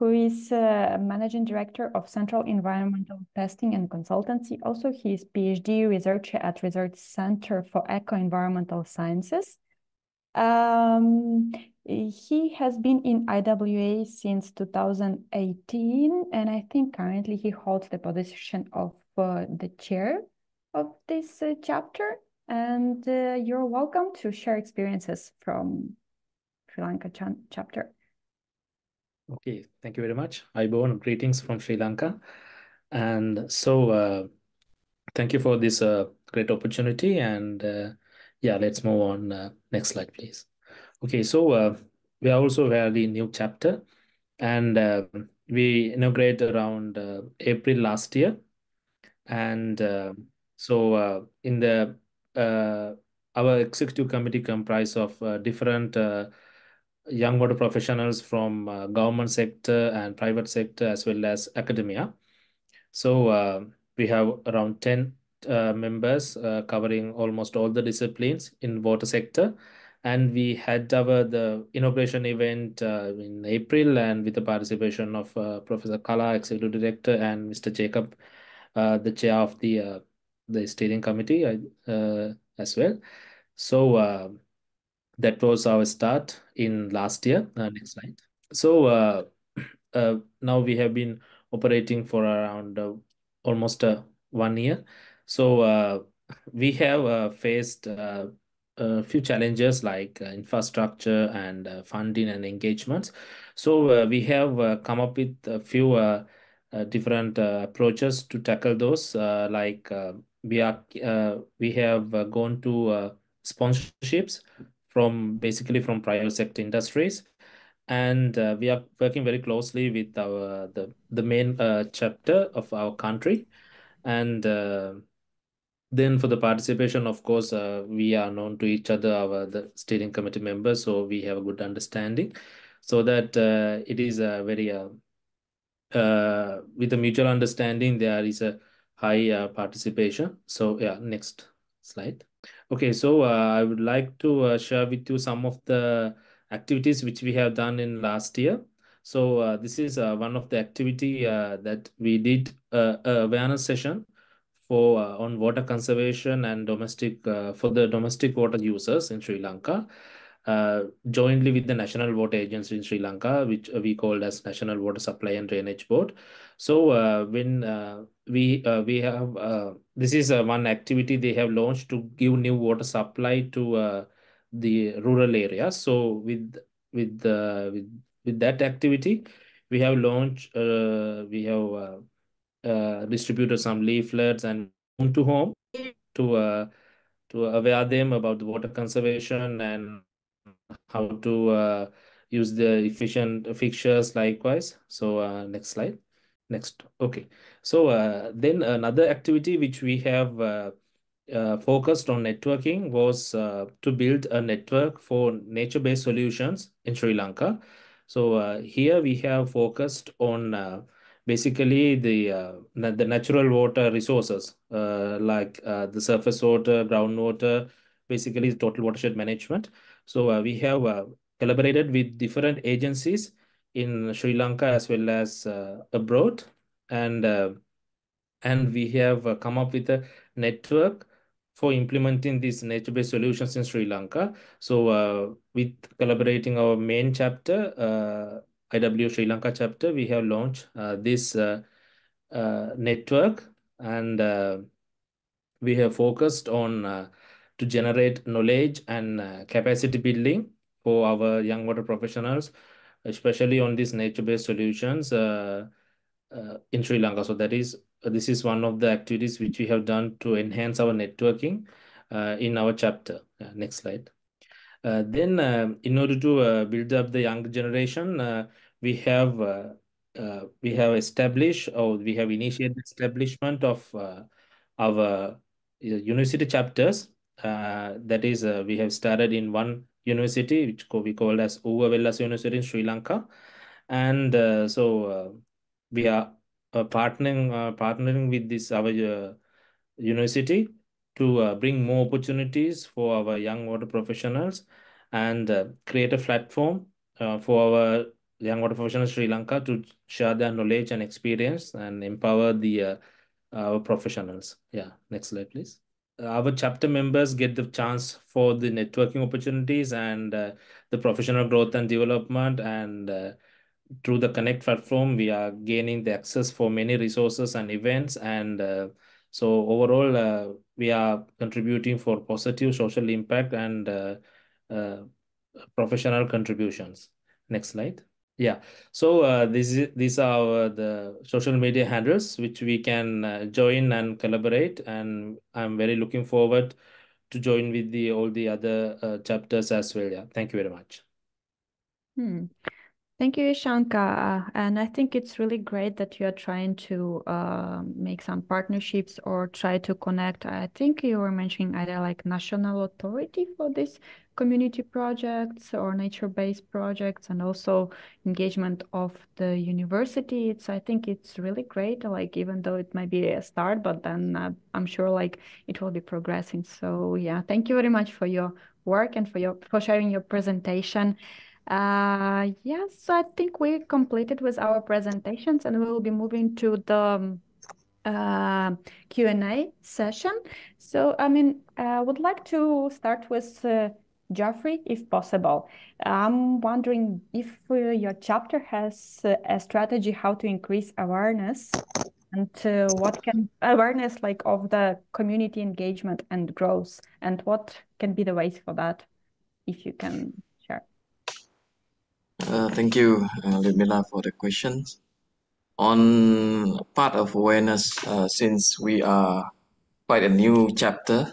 who is uh, Managing Director of Central Environmental Testing and Consultancy. Also, he is PhD researcher at Research Center for Eco-Environmental Sciences. Um, he has been in IWA since 2018, and I think currently he holds the position of uh, the chair of this uh, chapter and uh, you're welcome to share experiences from Sri Lanka ch chapter. Okay, thank you very much. Ayubowan, greetings from Sri Lanka. And so, uh, thank you for this uh, great opportunity. And uh, yeah, let's move on. Uh, next slide, please. Okay, so uh, we are also very new chapter, and we inaugurated around April last year. And so, in the uh, our executive committee comprised of uh, different uh, young water professionals from government sector and private sector as well as academia. So we have around 10 uh, members uh, covering almost all the disciplines in water sector and we had our the inauguration event uh, in April and with the participation of Professor Kala, Executive Director, and Mr. Jacob, the chair of the the steering committee uh, as well. So uh, that was our start in last year. Uh, next slide. So uh, uh, now we have been operating for around uh, almost uh, one year. So uh, we have faced a few challenges like infrastructure and funding and engagements. So we have come up with a few different approaches to tackle those, like we have gone to sponsorships from basically from private sector industries and uh, we are working very closely with our the the main uh, chapter of our country and uh, then for the participation of course uh, we are known to each other our the steering committee members so we have a good understanding so that uh, it is a very uh, with a mutual understanding there is a high participation. So yeah, next slide. Okay, so uh, I would like to uh, share with you some of the activities which we have done in last year. So uh, this is uh, one of the activity uh, that we did uh, awareness session for on water conservation and domestic for the domestic water users in Sri Lanka. Uh, jointly with the National Water Agency in Sri Lanka, which we called as National Water Supply and Drainage Board. So uh, when uh, we we have this is one activity they have launched to give new water supply to the rural areas. So with with with, with that activity, we have launched we have uh, distributed some leaflets and home to home to uh, to aware them about the water conservation and how to uh, use the efficient fixtures likewise. So uh, next slide. Next. Okay. So uh, then another activity which we have uh, uh, focused on networking was uh, to build a network for nature-based solutions in Sri Lanka. So here we have focused on basically the uh, the natural water resources uh, like uh, the surface water, groundwater, basically total watershed management. So uh, we have uh, collaborated with different agencies in Sri Lanka as well as uh, abroad, and and we have come up with a network for implementing these nature-based solutions in Sri Lanka. So uh, with collaborating our main chapter, uh, IW Sri Lanka chapter, we have launched uh, this network and we have focused on to generate knowledge and uh, capacity building for our young water professionals, especially on these nature-based solutions uh, uh, in Sri Lanka. So that is this is one of the activities which we have done to enhance our networking uh, in our chapter. Uh, next slide. Uh, then, in order to build up the young generation, we have we have established or we have initiated establishment of our university chapters. That is, we have started in one university, which we call as Uva Wellassa University in Sri Lanka, and so we are partnering partnering with this our university to uh, bring more opportunities for our young water professionals and uh, create a platform uh, for our young water professionals Sri Lanka to share their knowledge and experience and empower the uh, our professionals. Yeah, next slide, please. Our chapter members get the chance for the networking opportunities and uh, the professional growth and development and uh, through the Connect platform, we are gaining the access for many resources and events and so overall, uh, we are contributing for positive social impact and uh, uh, professional contributions. Next slide. Yeah. So uh, this is, these are the social media handles which we can uh, join and collaborate. And I'm very looking forward to join with the all the other uh, chapters as well. Yeah. Thank you very much. Hmm. Thank you, Ishanka. And I think it's really great that you are trying to uh, make some partnerships or try to connect. I think you were mentioning either like national authority for these community projects or nature-based projects and also engagement of the university. It's I think it's really great. Like even though it might be a start, but then uh, I'm sure like it will be progressing. So yeah, thank you very much for your work and for your for sharing your presentation. Uh, yes, I think we completed with our presentations and we will be moving to the um, uh, Q&A session. So, I mean, I would like to start with uh, Geoffrey, if possible. I'm wondering if uh, your chapter has uh, a strategy how to increase awareness and uh, what can awareness like of the community engagement and growth and what can be the ways for that, if you can uh, thank you, uh, Ludmila, for the questions. On part of awareness, uh, since we are quite a new chapter,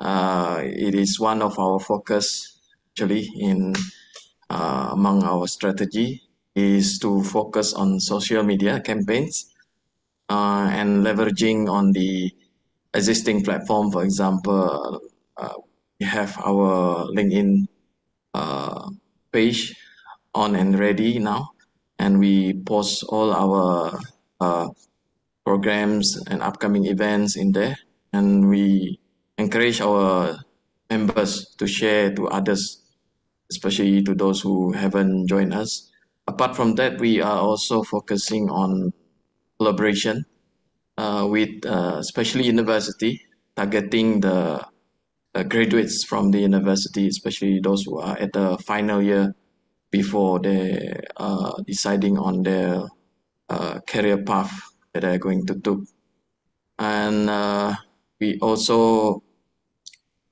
uh, it is one of our focus actually in uh, among our strategy is to focus on social media campaigns uh, and leveraging on the existing platform. For example, uh, we have our LinkedIn uh, page on and ready now and we post all our uh, programs and upcoming events in there and we encourage our members to share to others especially to those who haven't joined us apart from that we are also focusing on collaboration uh, with uh, especially university targeting the uh, graduates from the university especially those who are at the final year before they are uh, deciding on their uh, career path that they're going to do. And uh, we also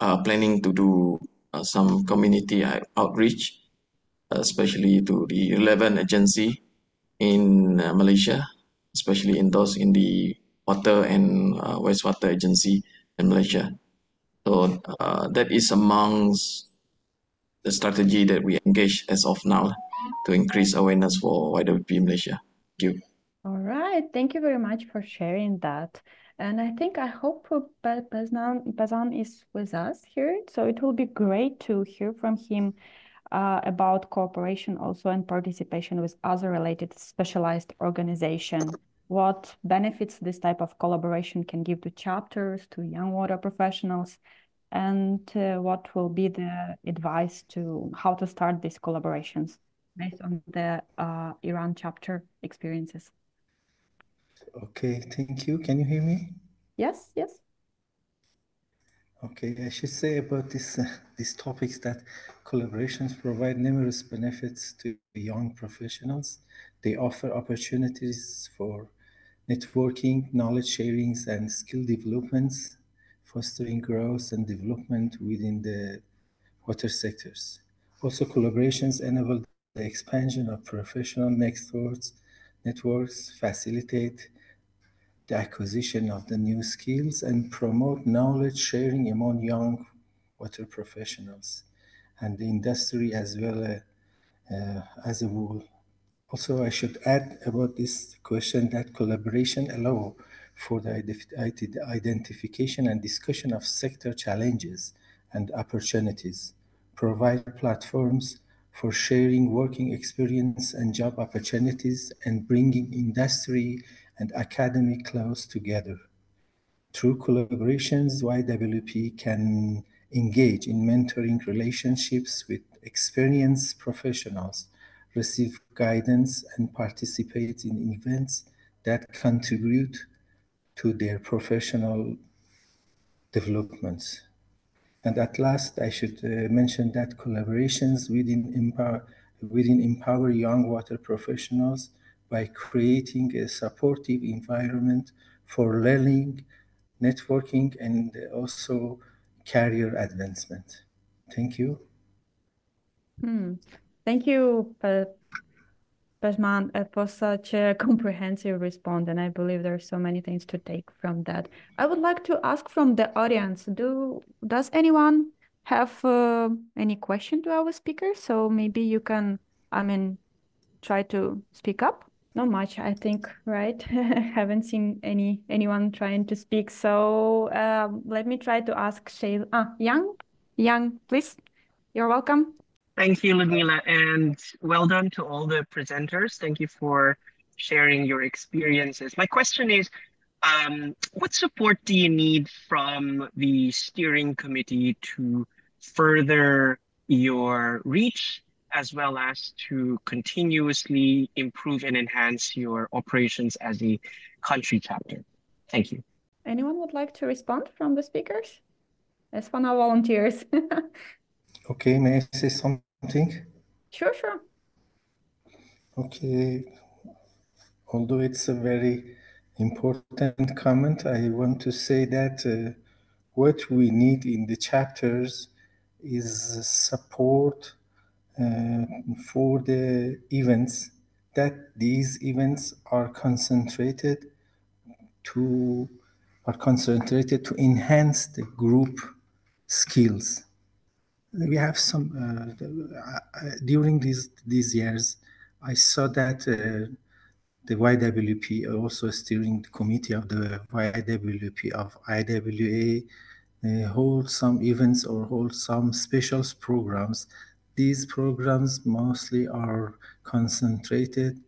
are planning to do uh, some community outreach, especially to the relevant agency in uh, Malaysia, especially in those in the water and uh, wastewater agency in Malaysia. So that is amongst the strategy that we engage as of now to increase awareness for YWP Malaysia. Thank you. All right. Thank you very much for sharing that. And I think I hope Bazan is with us here. So it will be great to hear from him uh, about cooperation also and participation with other related specialized organization. What benefits this type of collaboration can give to chapters, to young water professionals, and uh, what will be the advice to how to start these collaborations based on the uh, Iran chapter experiences. Okay, thank you. Can you hear me? Yes, yes. Okay, I should say about this, uh, these topics that collaborations provide numerous benefits to young professionals. They offer opportunities for networking, knowledge sharings, and skill developments fostering growth and development within the water sectors. Also, collaborations enable the expansion of professional networks, networks facilitate the acquisition of the new skills and promote knowledge sharing among young water professionals and the industry as well uh, uh, as a whole. Also, I should add about this question that collaboration allow for the identification and discussion of sector challenges and opportunities, provide platforms for sharing working experience and job opportunities and bringing industry and academy close together. Through collaborations, YWP can engage in mentoring relationships with experienced professionals, receive guidance, and participate in events that contribute to their professional developments. And at last, I should uh, mention that collaborations within Empower, within Empower Young Water Professionals by creating a supportive environment for learning, networking, and also career advancement. Thank you. Hmm. Thank you, Pejman, uh, for such a comprehensive response, and I believe there are so many things to take from that. I would like to ask from the audience, do does anyone have uh, any question to our speaker? So maybe you can, I mean, try to speak up. Not much, I think, right? Haven't seen any anyone trying to speak. So um, let me try to ask Shay. Ah, Young, Young, please. You're welcome. Thank you, Ludmila, and well done to all the presenters. Thank you for sharing your experiences. My question is, um, what support do you need from the steering committee to further your reach as well as to continuously improve and enhance your operations as a country chapter. Thank you. Anyone would like to respond from the speakers? As for now, volunteers. okay, may I say something? Sure, sure. Okay. Although it's a very important comment, I want to say that uh, what we need in the chapters is support uh, for the events that these events are concentrated to are concentrated to enhance the group skills. We have some uh, during these these years. I saw that uh, the YWP also steering committee of the YWP of IWA uh, hold some events or hold some special programs these programs mostly are concentrated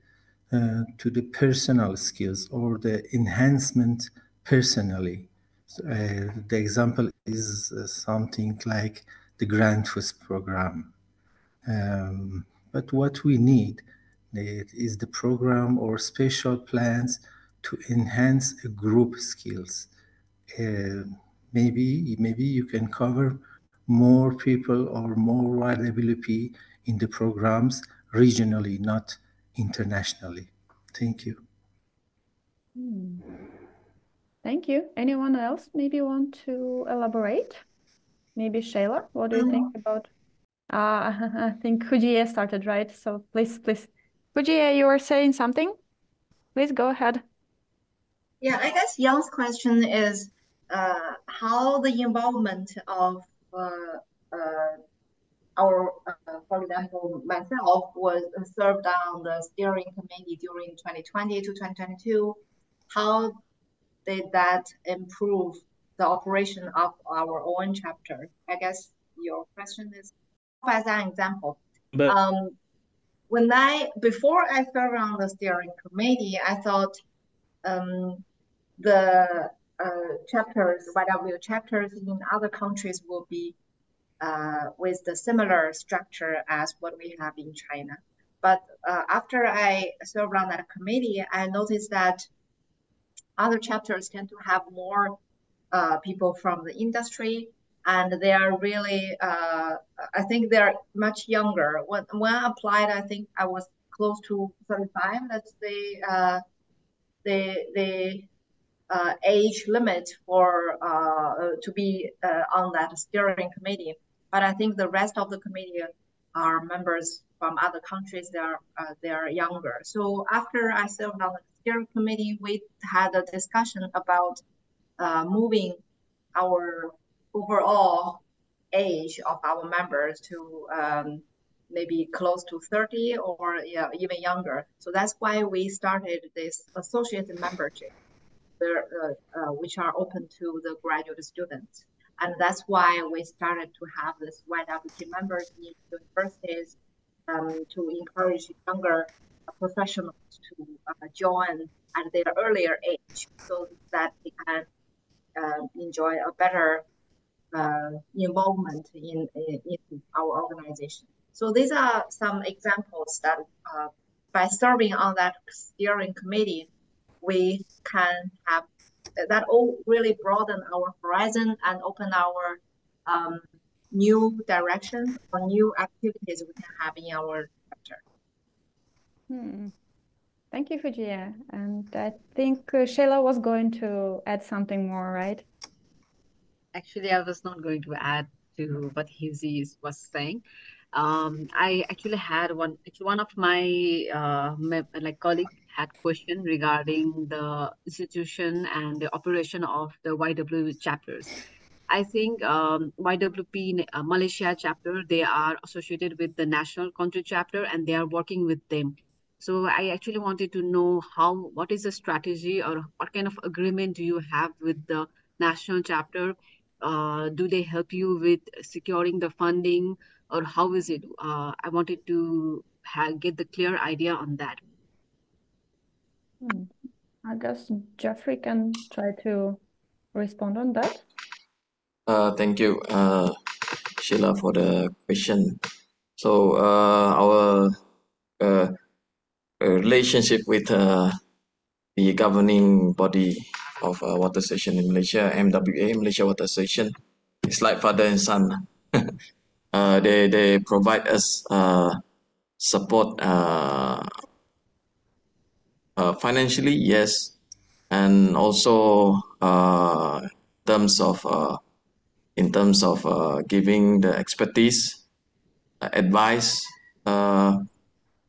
uh, to the personal skills or the enhancement personally. So, uh, the example is uh, something like the Grant program. Um, but what we need is the program or special plans to enhance group skills. Uh, maybe maybe you can cover more people or more YWP in the programs regionally, not internationally. Thank you. Hmm. Thank you. Anyone else maybe want to elaborate? Maybe Shayla, what do you think um, about? Uh, I think Huijie started, right? So please, please. Huijie, you were saying something? Please go ahead. Yeah, I guess Young's question is uh, how the involvement of our, uh, for example, myself was served on the steering committee during 2020 to 2022. How did that improve the operation of our own chapter? I guess your question is as an example. But um, when I before I served on the steering committee, I thought um, the uh, chapters, YW chapters in other countries will be uh, with the similar structure as what we have in China. But uh, after I served on that committee, I noticed that other chapters tend to have more uh, people from the industry, and they are really, uh, I think they're much younger. When, when I applied, I think I was close to 35. That's the, uh, the, the uh, age limit for uh, to be uh, on that steering committee. But I think the rest of the committee are members from other countries. They are uh, they are younger. So after I served on the steering committee, we had a discussion about uh, moving our overall age of our members to um, maybe close to 30 or yeah, even younger. So that's why we started this associate membership, uh, uh, which are open to the graduate students. And that's why we started to have this YWP members in universities um, to encourage younger professionals to uh, join at their earlier age so that they can uh, enjoy a better uh, involvement in, in, in, our organization. So these are some examples that uh, by serving on that steering committee, we can have that all really broaden our horizon and open our um, new direction or new activities we can have in our sector. Hmm. Thank you, Huijie. And I think uh, Sheila was going to add something more, right? Actually, I was not going to add to what Huijie was saying. Um, I actually had one, actually one of my uh, like colleague had question regarding the institution and the operation of the YW chapters. I think um, YWP uh, Malaysia chapter, they are associated with the national country chapter and they are working with them. So I actually wanted to know how, what is the strategy or what kind of agreement do you have with the national chapter? Uh, do they help you with securing the funding or how is it? Uh, I wanted to have, get the clear idea on that. Hmm. I guess Jeffrey can try to respond on that. Uh, thank you, uh, Sheila, for the question. So uh, our uh, relationship with uh, the governing body of uh, water station in Malaysia, MWA, Malaysia Water Association, is like father and son. uh, they they provide us uh, support uh, uh, financially, yes, and also uh, terms of uh, in terms of uh, giving the expertise, uh, advice. Uh,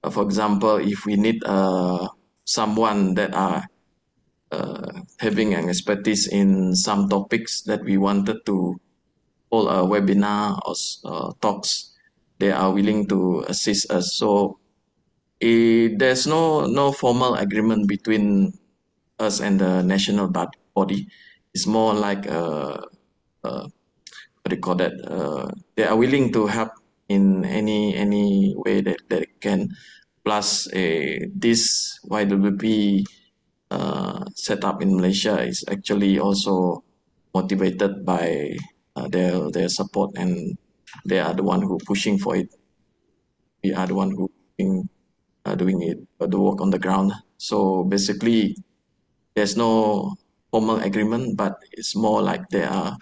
for example, if we need uh, someone that are uh, having an expertise in some topics that we wanted to hold a webinar or uh, talks, they are willing to assist us. So it, there's no no formal agreement between us and the national body. It's more like a, a what do you call that? Uh, they are willing to help in any any way that they can. Plus, a this YWP uh, setup in Malaysia is actually also motivated by uh, their their support, and they are the one who pushing for it. We are the one who doing, uh, doing it, uh, the work on the ground. So basically, there's no formal agreement, but it's more like they are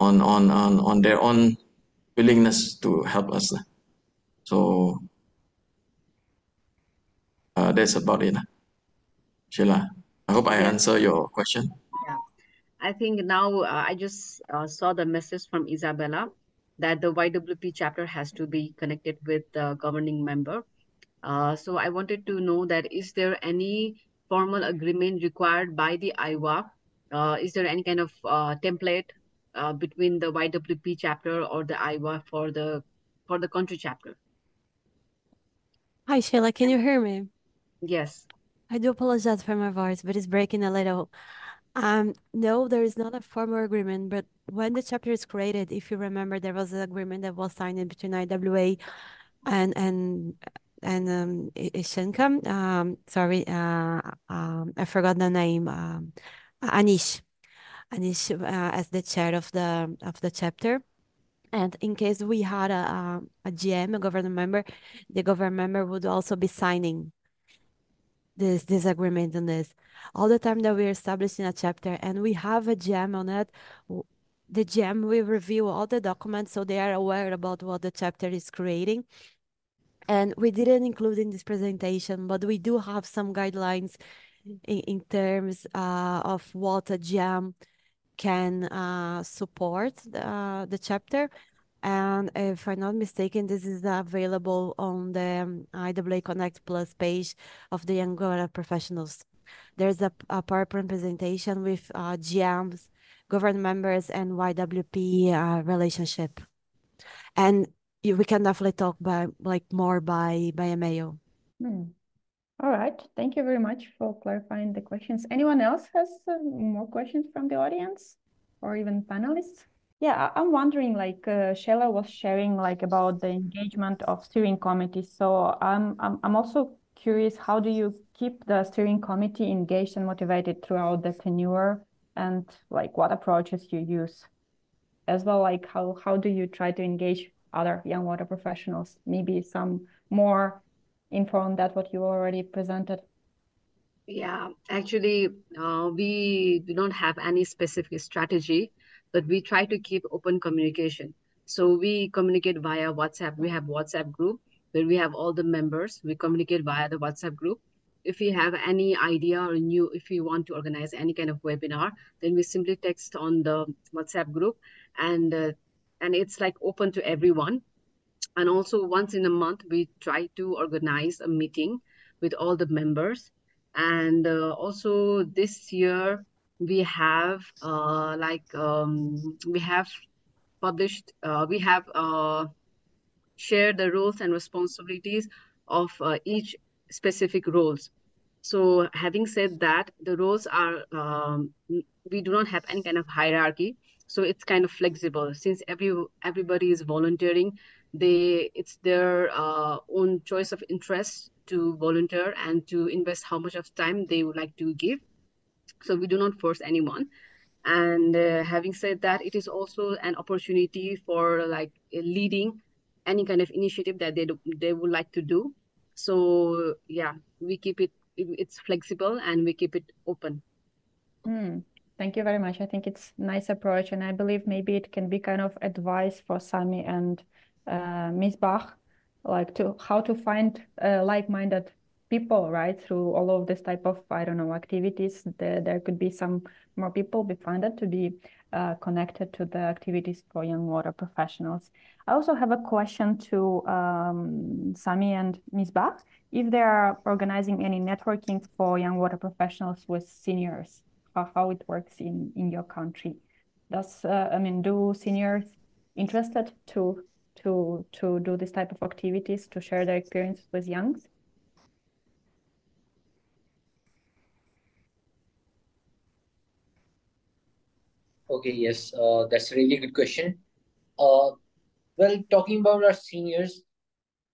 on on on on their own willingness to help us. So uh, that's about it Sheila. I hope I yeah. answer your question. Yeah. I think now uh, I just uh, saw the message from Isabella that the YWP chapter has to be connected with the governing member uh, so I wanted to know that is there any formal agreement required by the IWA uh, is there any kind of uh, template uh, between the YWP chapter or the IWA for the for the country chapter. Hi, Sheila. Can you hear me? Yes. I do apologize for my voice, but it's breaking a little. Um, no, there is not a formal agreement, but when the chapter is created, if you remember, there was an agreement that was signed between IWA and and and um Ishanka. Um, sorry, uh, um, I forgot the name. Um, Anish and is uh, as the chair of the of the chapter. And in case we had a, a, a GM, a government member, the government member would also be signing this disagreement on this. All the time that we're establishing a chapter and we have a GM on it, the GM will review all the documents so they are aware about what the chapter is creating. And we didn't include in this presentation, but we do have some guidelines in, in terms uh, of what a GM can uh, support the, the chapter. And if I'm not mistaken, this is available on the um, IWA Connect Plus page of the Water Professionals. There's a, a PowerPoint presentation with uh, GMs, government members, and YWP uh, relationship. And we can definitely talk by like more by by email. Hmm. All right. Thank you very much for clarifying the questions. Anyone else has uh, more questions from the audience or even panelists? Yeah, I'm wondering, like uh, Sheila was sharing, like about the engagement of steering committees. So I'm I'm I'm also curious, how do you keep the steering committee engaged and motivated throughout the tenure, and like what approaches you use, as well, like how how do you try to engage other young water professionals? Maybe some more info on that what you already presented. Yeah, actually, uh, we do not have any specific strategy but we try to keep open communication. So we communicate via WhatsApp. We have WhatsApp group where we have all the members. We communicate via the WhatsApp group. If we have any idea or new, if we want to organize any kind of webinar, then we simply text on the WhatsApp group, and uh, and it's like open to everyone. And also once in a month, we try to organize a meeting with all the members. And uh, also this year, we have uh, like um, we have published uh, we have uh, shared the roles and responsibilities of uh, each specific roles so having said that the roles are um, we do not have any kind of hierarchy so it's kind of flexible. Since every everybody is volunteering they it's their uh, own choice of interest to volunteer and to invest how much of time they would like to give. So we do not force anyone. And uh, having said that it is also an opportunity for like leading any kind of initiative that they do, they would like to do. So yeah we keep it it's flexible and we keep it open. Mm, thank you very much. I think it's nice approach and i believe maybe it can be kind of advice for sami and uh, Bach, like to how to find uh, like-minded people right through all of this type of i don't know activities. There, there could be some more people be funded to be uh, connected to the activities for young water professionals. I also have a question to um, sami and Misbah. If they are organizing any networking for young water professionals with seniors how, it works in in your country does uh, i mean do seniors interested to to to do this type of activities to share their experience with youngs Okay, yes, uh, that's a really good question. Uh, well, talking about our seniors,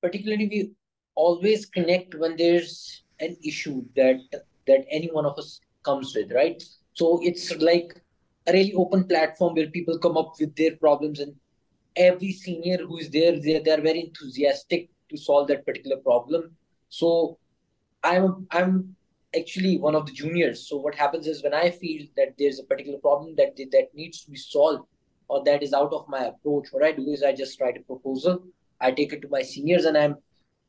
particularly we always connect when there's an issue that that any one of us comes with, right? So it's like a really open platform where people come up with their problems and every senior who is there, they they're very enthusiastic to solve that particular problem. So I'm I'm actually one of the juniors. So what happens is when I feel that there's a particular problem that that needs to be solved or that is out of my approach, what I do is I just write a proposal. I take it to my seniors and I'm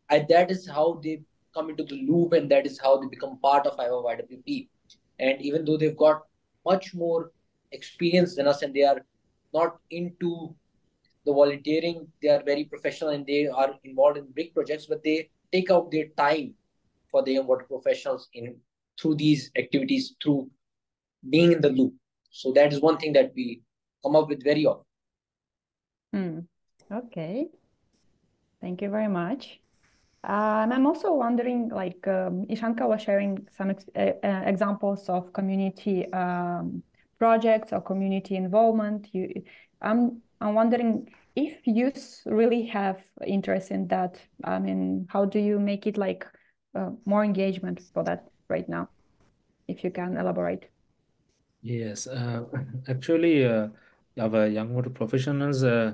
I, that is how they come into the loop and that is how they become part of YWP. And even though they've got much more experience than us and they are not into the volunteering, they are very professional and they are involved in big projects, but they take out their time for the young water professionals in through these activities through being in the loop. So that is one thing that we come up with very often. Hmm. okay. Thank you very much and I'm also wondering, like um, Ishanka was sharing some ex uh, uh, examples of community um, projects or community involvement. You, I'm, I'm wondering if youth really have interest in that. I mean, how do you make it like uh, more engagement for that right now, if you can elaborate. Yes, uh, actually, uh, our young water professionals uh,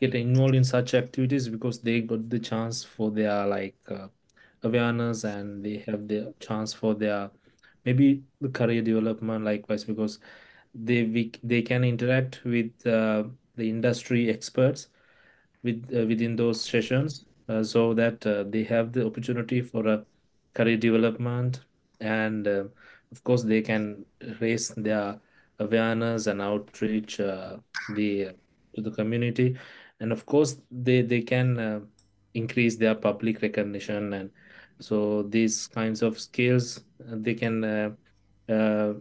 get involved in such activities because they got the chance for their like uh, awareness and they have the chance for their maybe the career development likewise because they we, they can interact with uh, the industry experts with uh, within those sessions uh, so that uh, they have the opportunity for a career development and uh, of course they can raise their awareness and outreach the to the community and of course they they can uh, increase their public recognition and so these kinds of skills uh, they can uh, uh,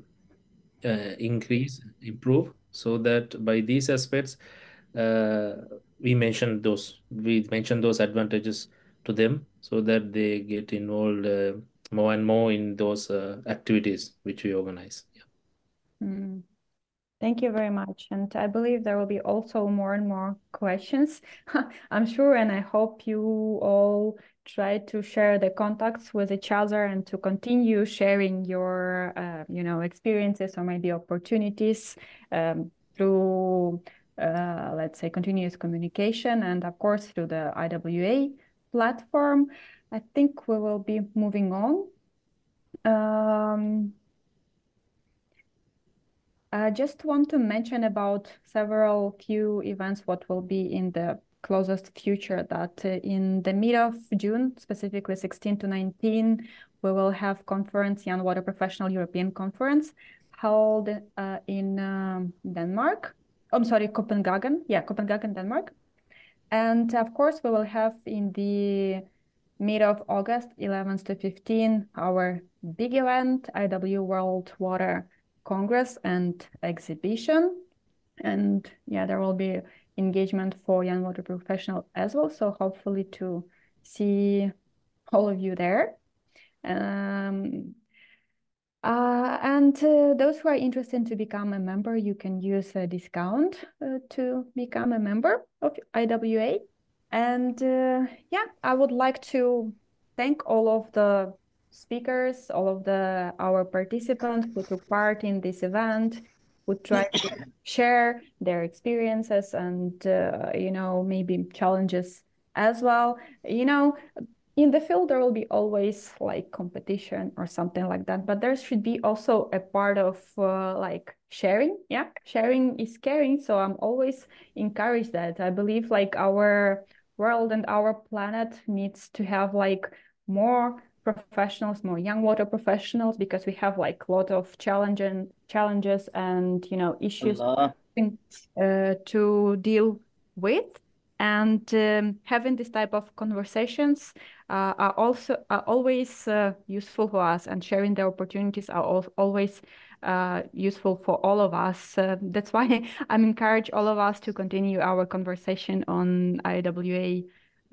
uh, increase improve so that by these aspects we mentioned those we mentioned those advantages to them so that they get involved more and more in those activities which we organize yeah. Mm. Thank you very much. And I believe there will be also more and more questions. I'm sure, and I hope you all try to share the contacts with each other and to continue sharing your, uh, you know, experiences or maybe opportunities um, through, uh, let's say, continuous communication and of course through the IWA platform. I think we will be moving on. Um, I just want to mention about several few events what will be in the closest future that uh, in the mid of June, specifically 16 to 19, we will have conference, Young Water Professional European Conference held uh, in um, Denmark. I'm sorry, Copenhagen. Yeah, Copenhagen, Denmark. And of course, we will have in the mid of August, 11th to 15, our big event, IW World Water Congress and exhibition. And yeah, there will be engagement for young water professional as well. So hopefully to see all of you there. Um, uh, and uh, those who are interested to become a member, you can use a discount uh, to become a member of IWA. And uh, yeah, I would like to thank all of the speakers, all of the our participants who took part in this event, who tried to share their experiences and uh, you know maybe challenges as well. You know, in the field there will be always like competition or something like that, but there should be also a part of uh, like sharing. Yeah, sharing is caring. So I'm always encouraged that. I believe like our world and our planet needs to have like more professionals, more young water professionals, because we have like a lot of challenging challenges and you know issues uh, to deal with. And um, having this type of conversations uh, are also are always uh, useful for us, and sharing the opportunities are al always uh, useful for all of us. Uh, that's why I'm encourage all of us to continue our conversation on IWA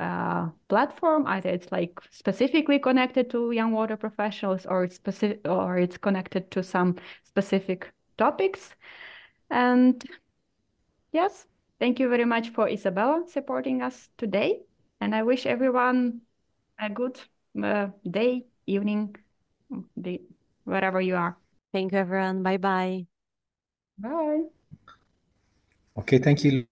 uh, platform. Either it's like specifically connected to young water professionals, or it's specific, or it's connected to some specific topics. And yes, thank you very much for Isabella supporting us today. And I wish everyone a good uh, day, evening, day, wherever you are. Thank you, everyone. Bye bye. Bye. Okay, thank you.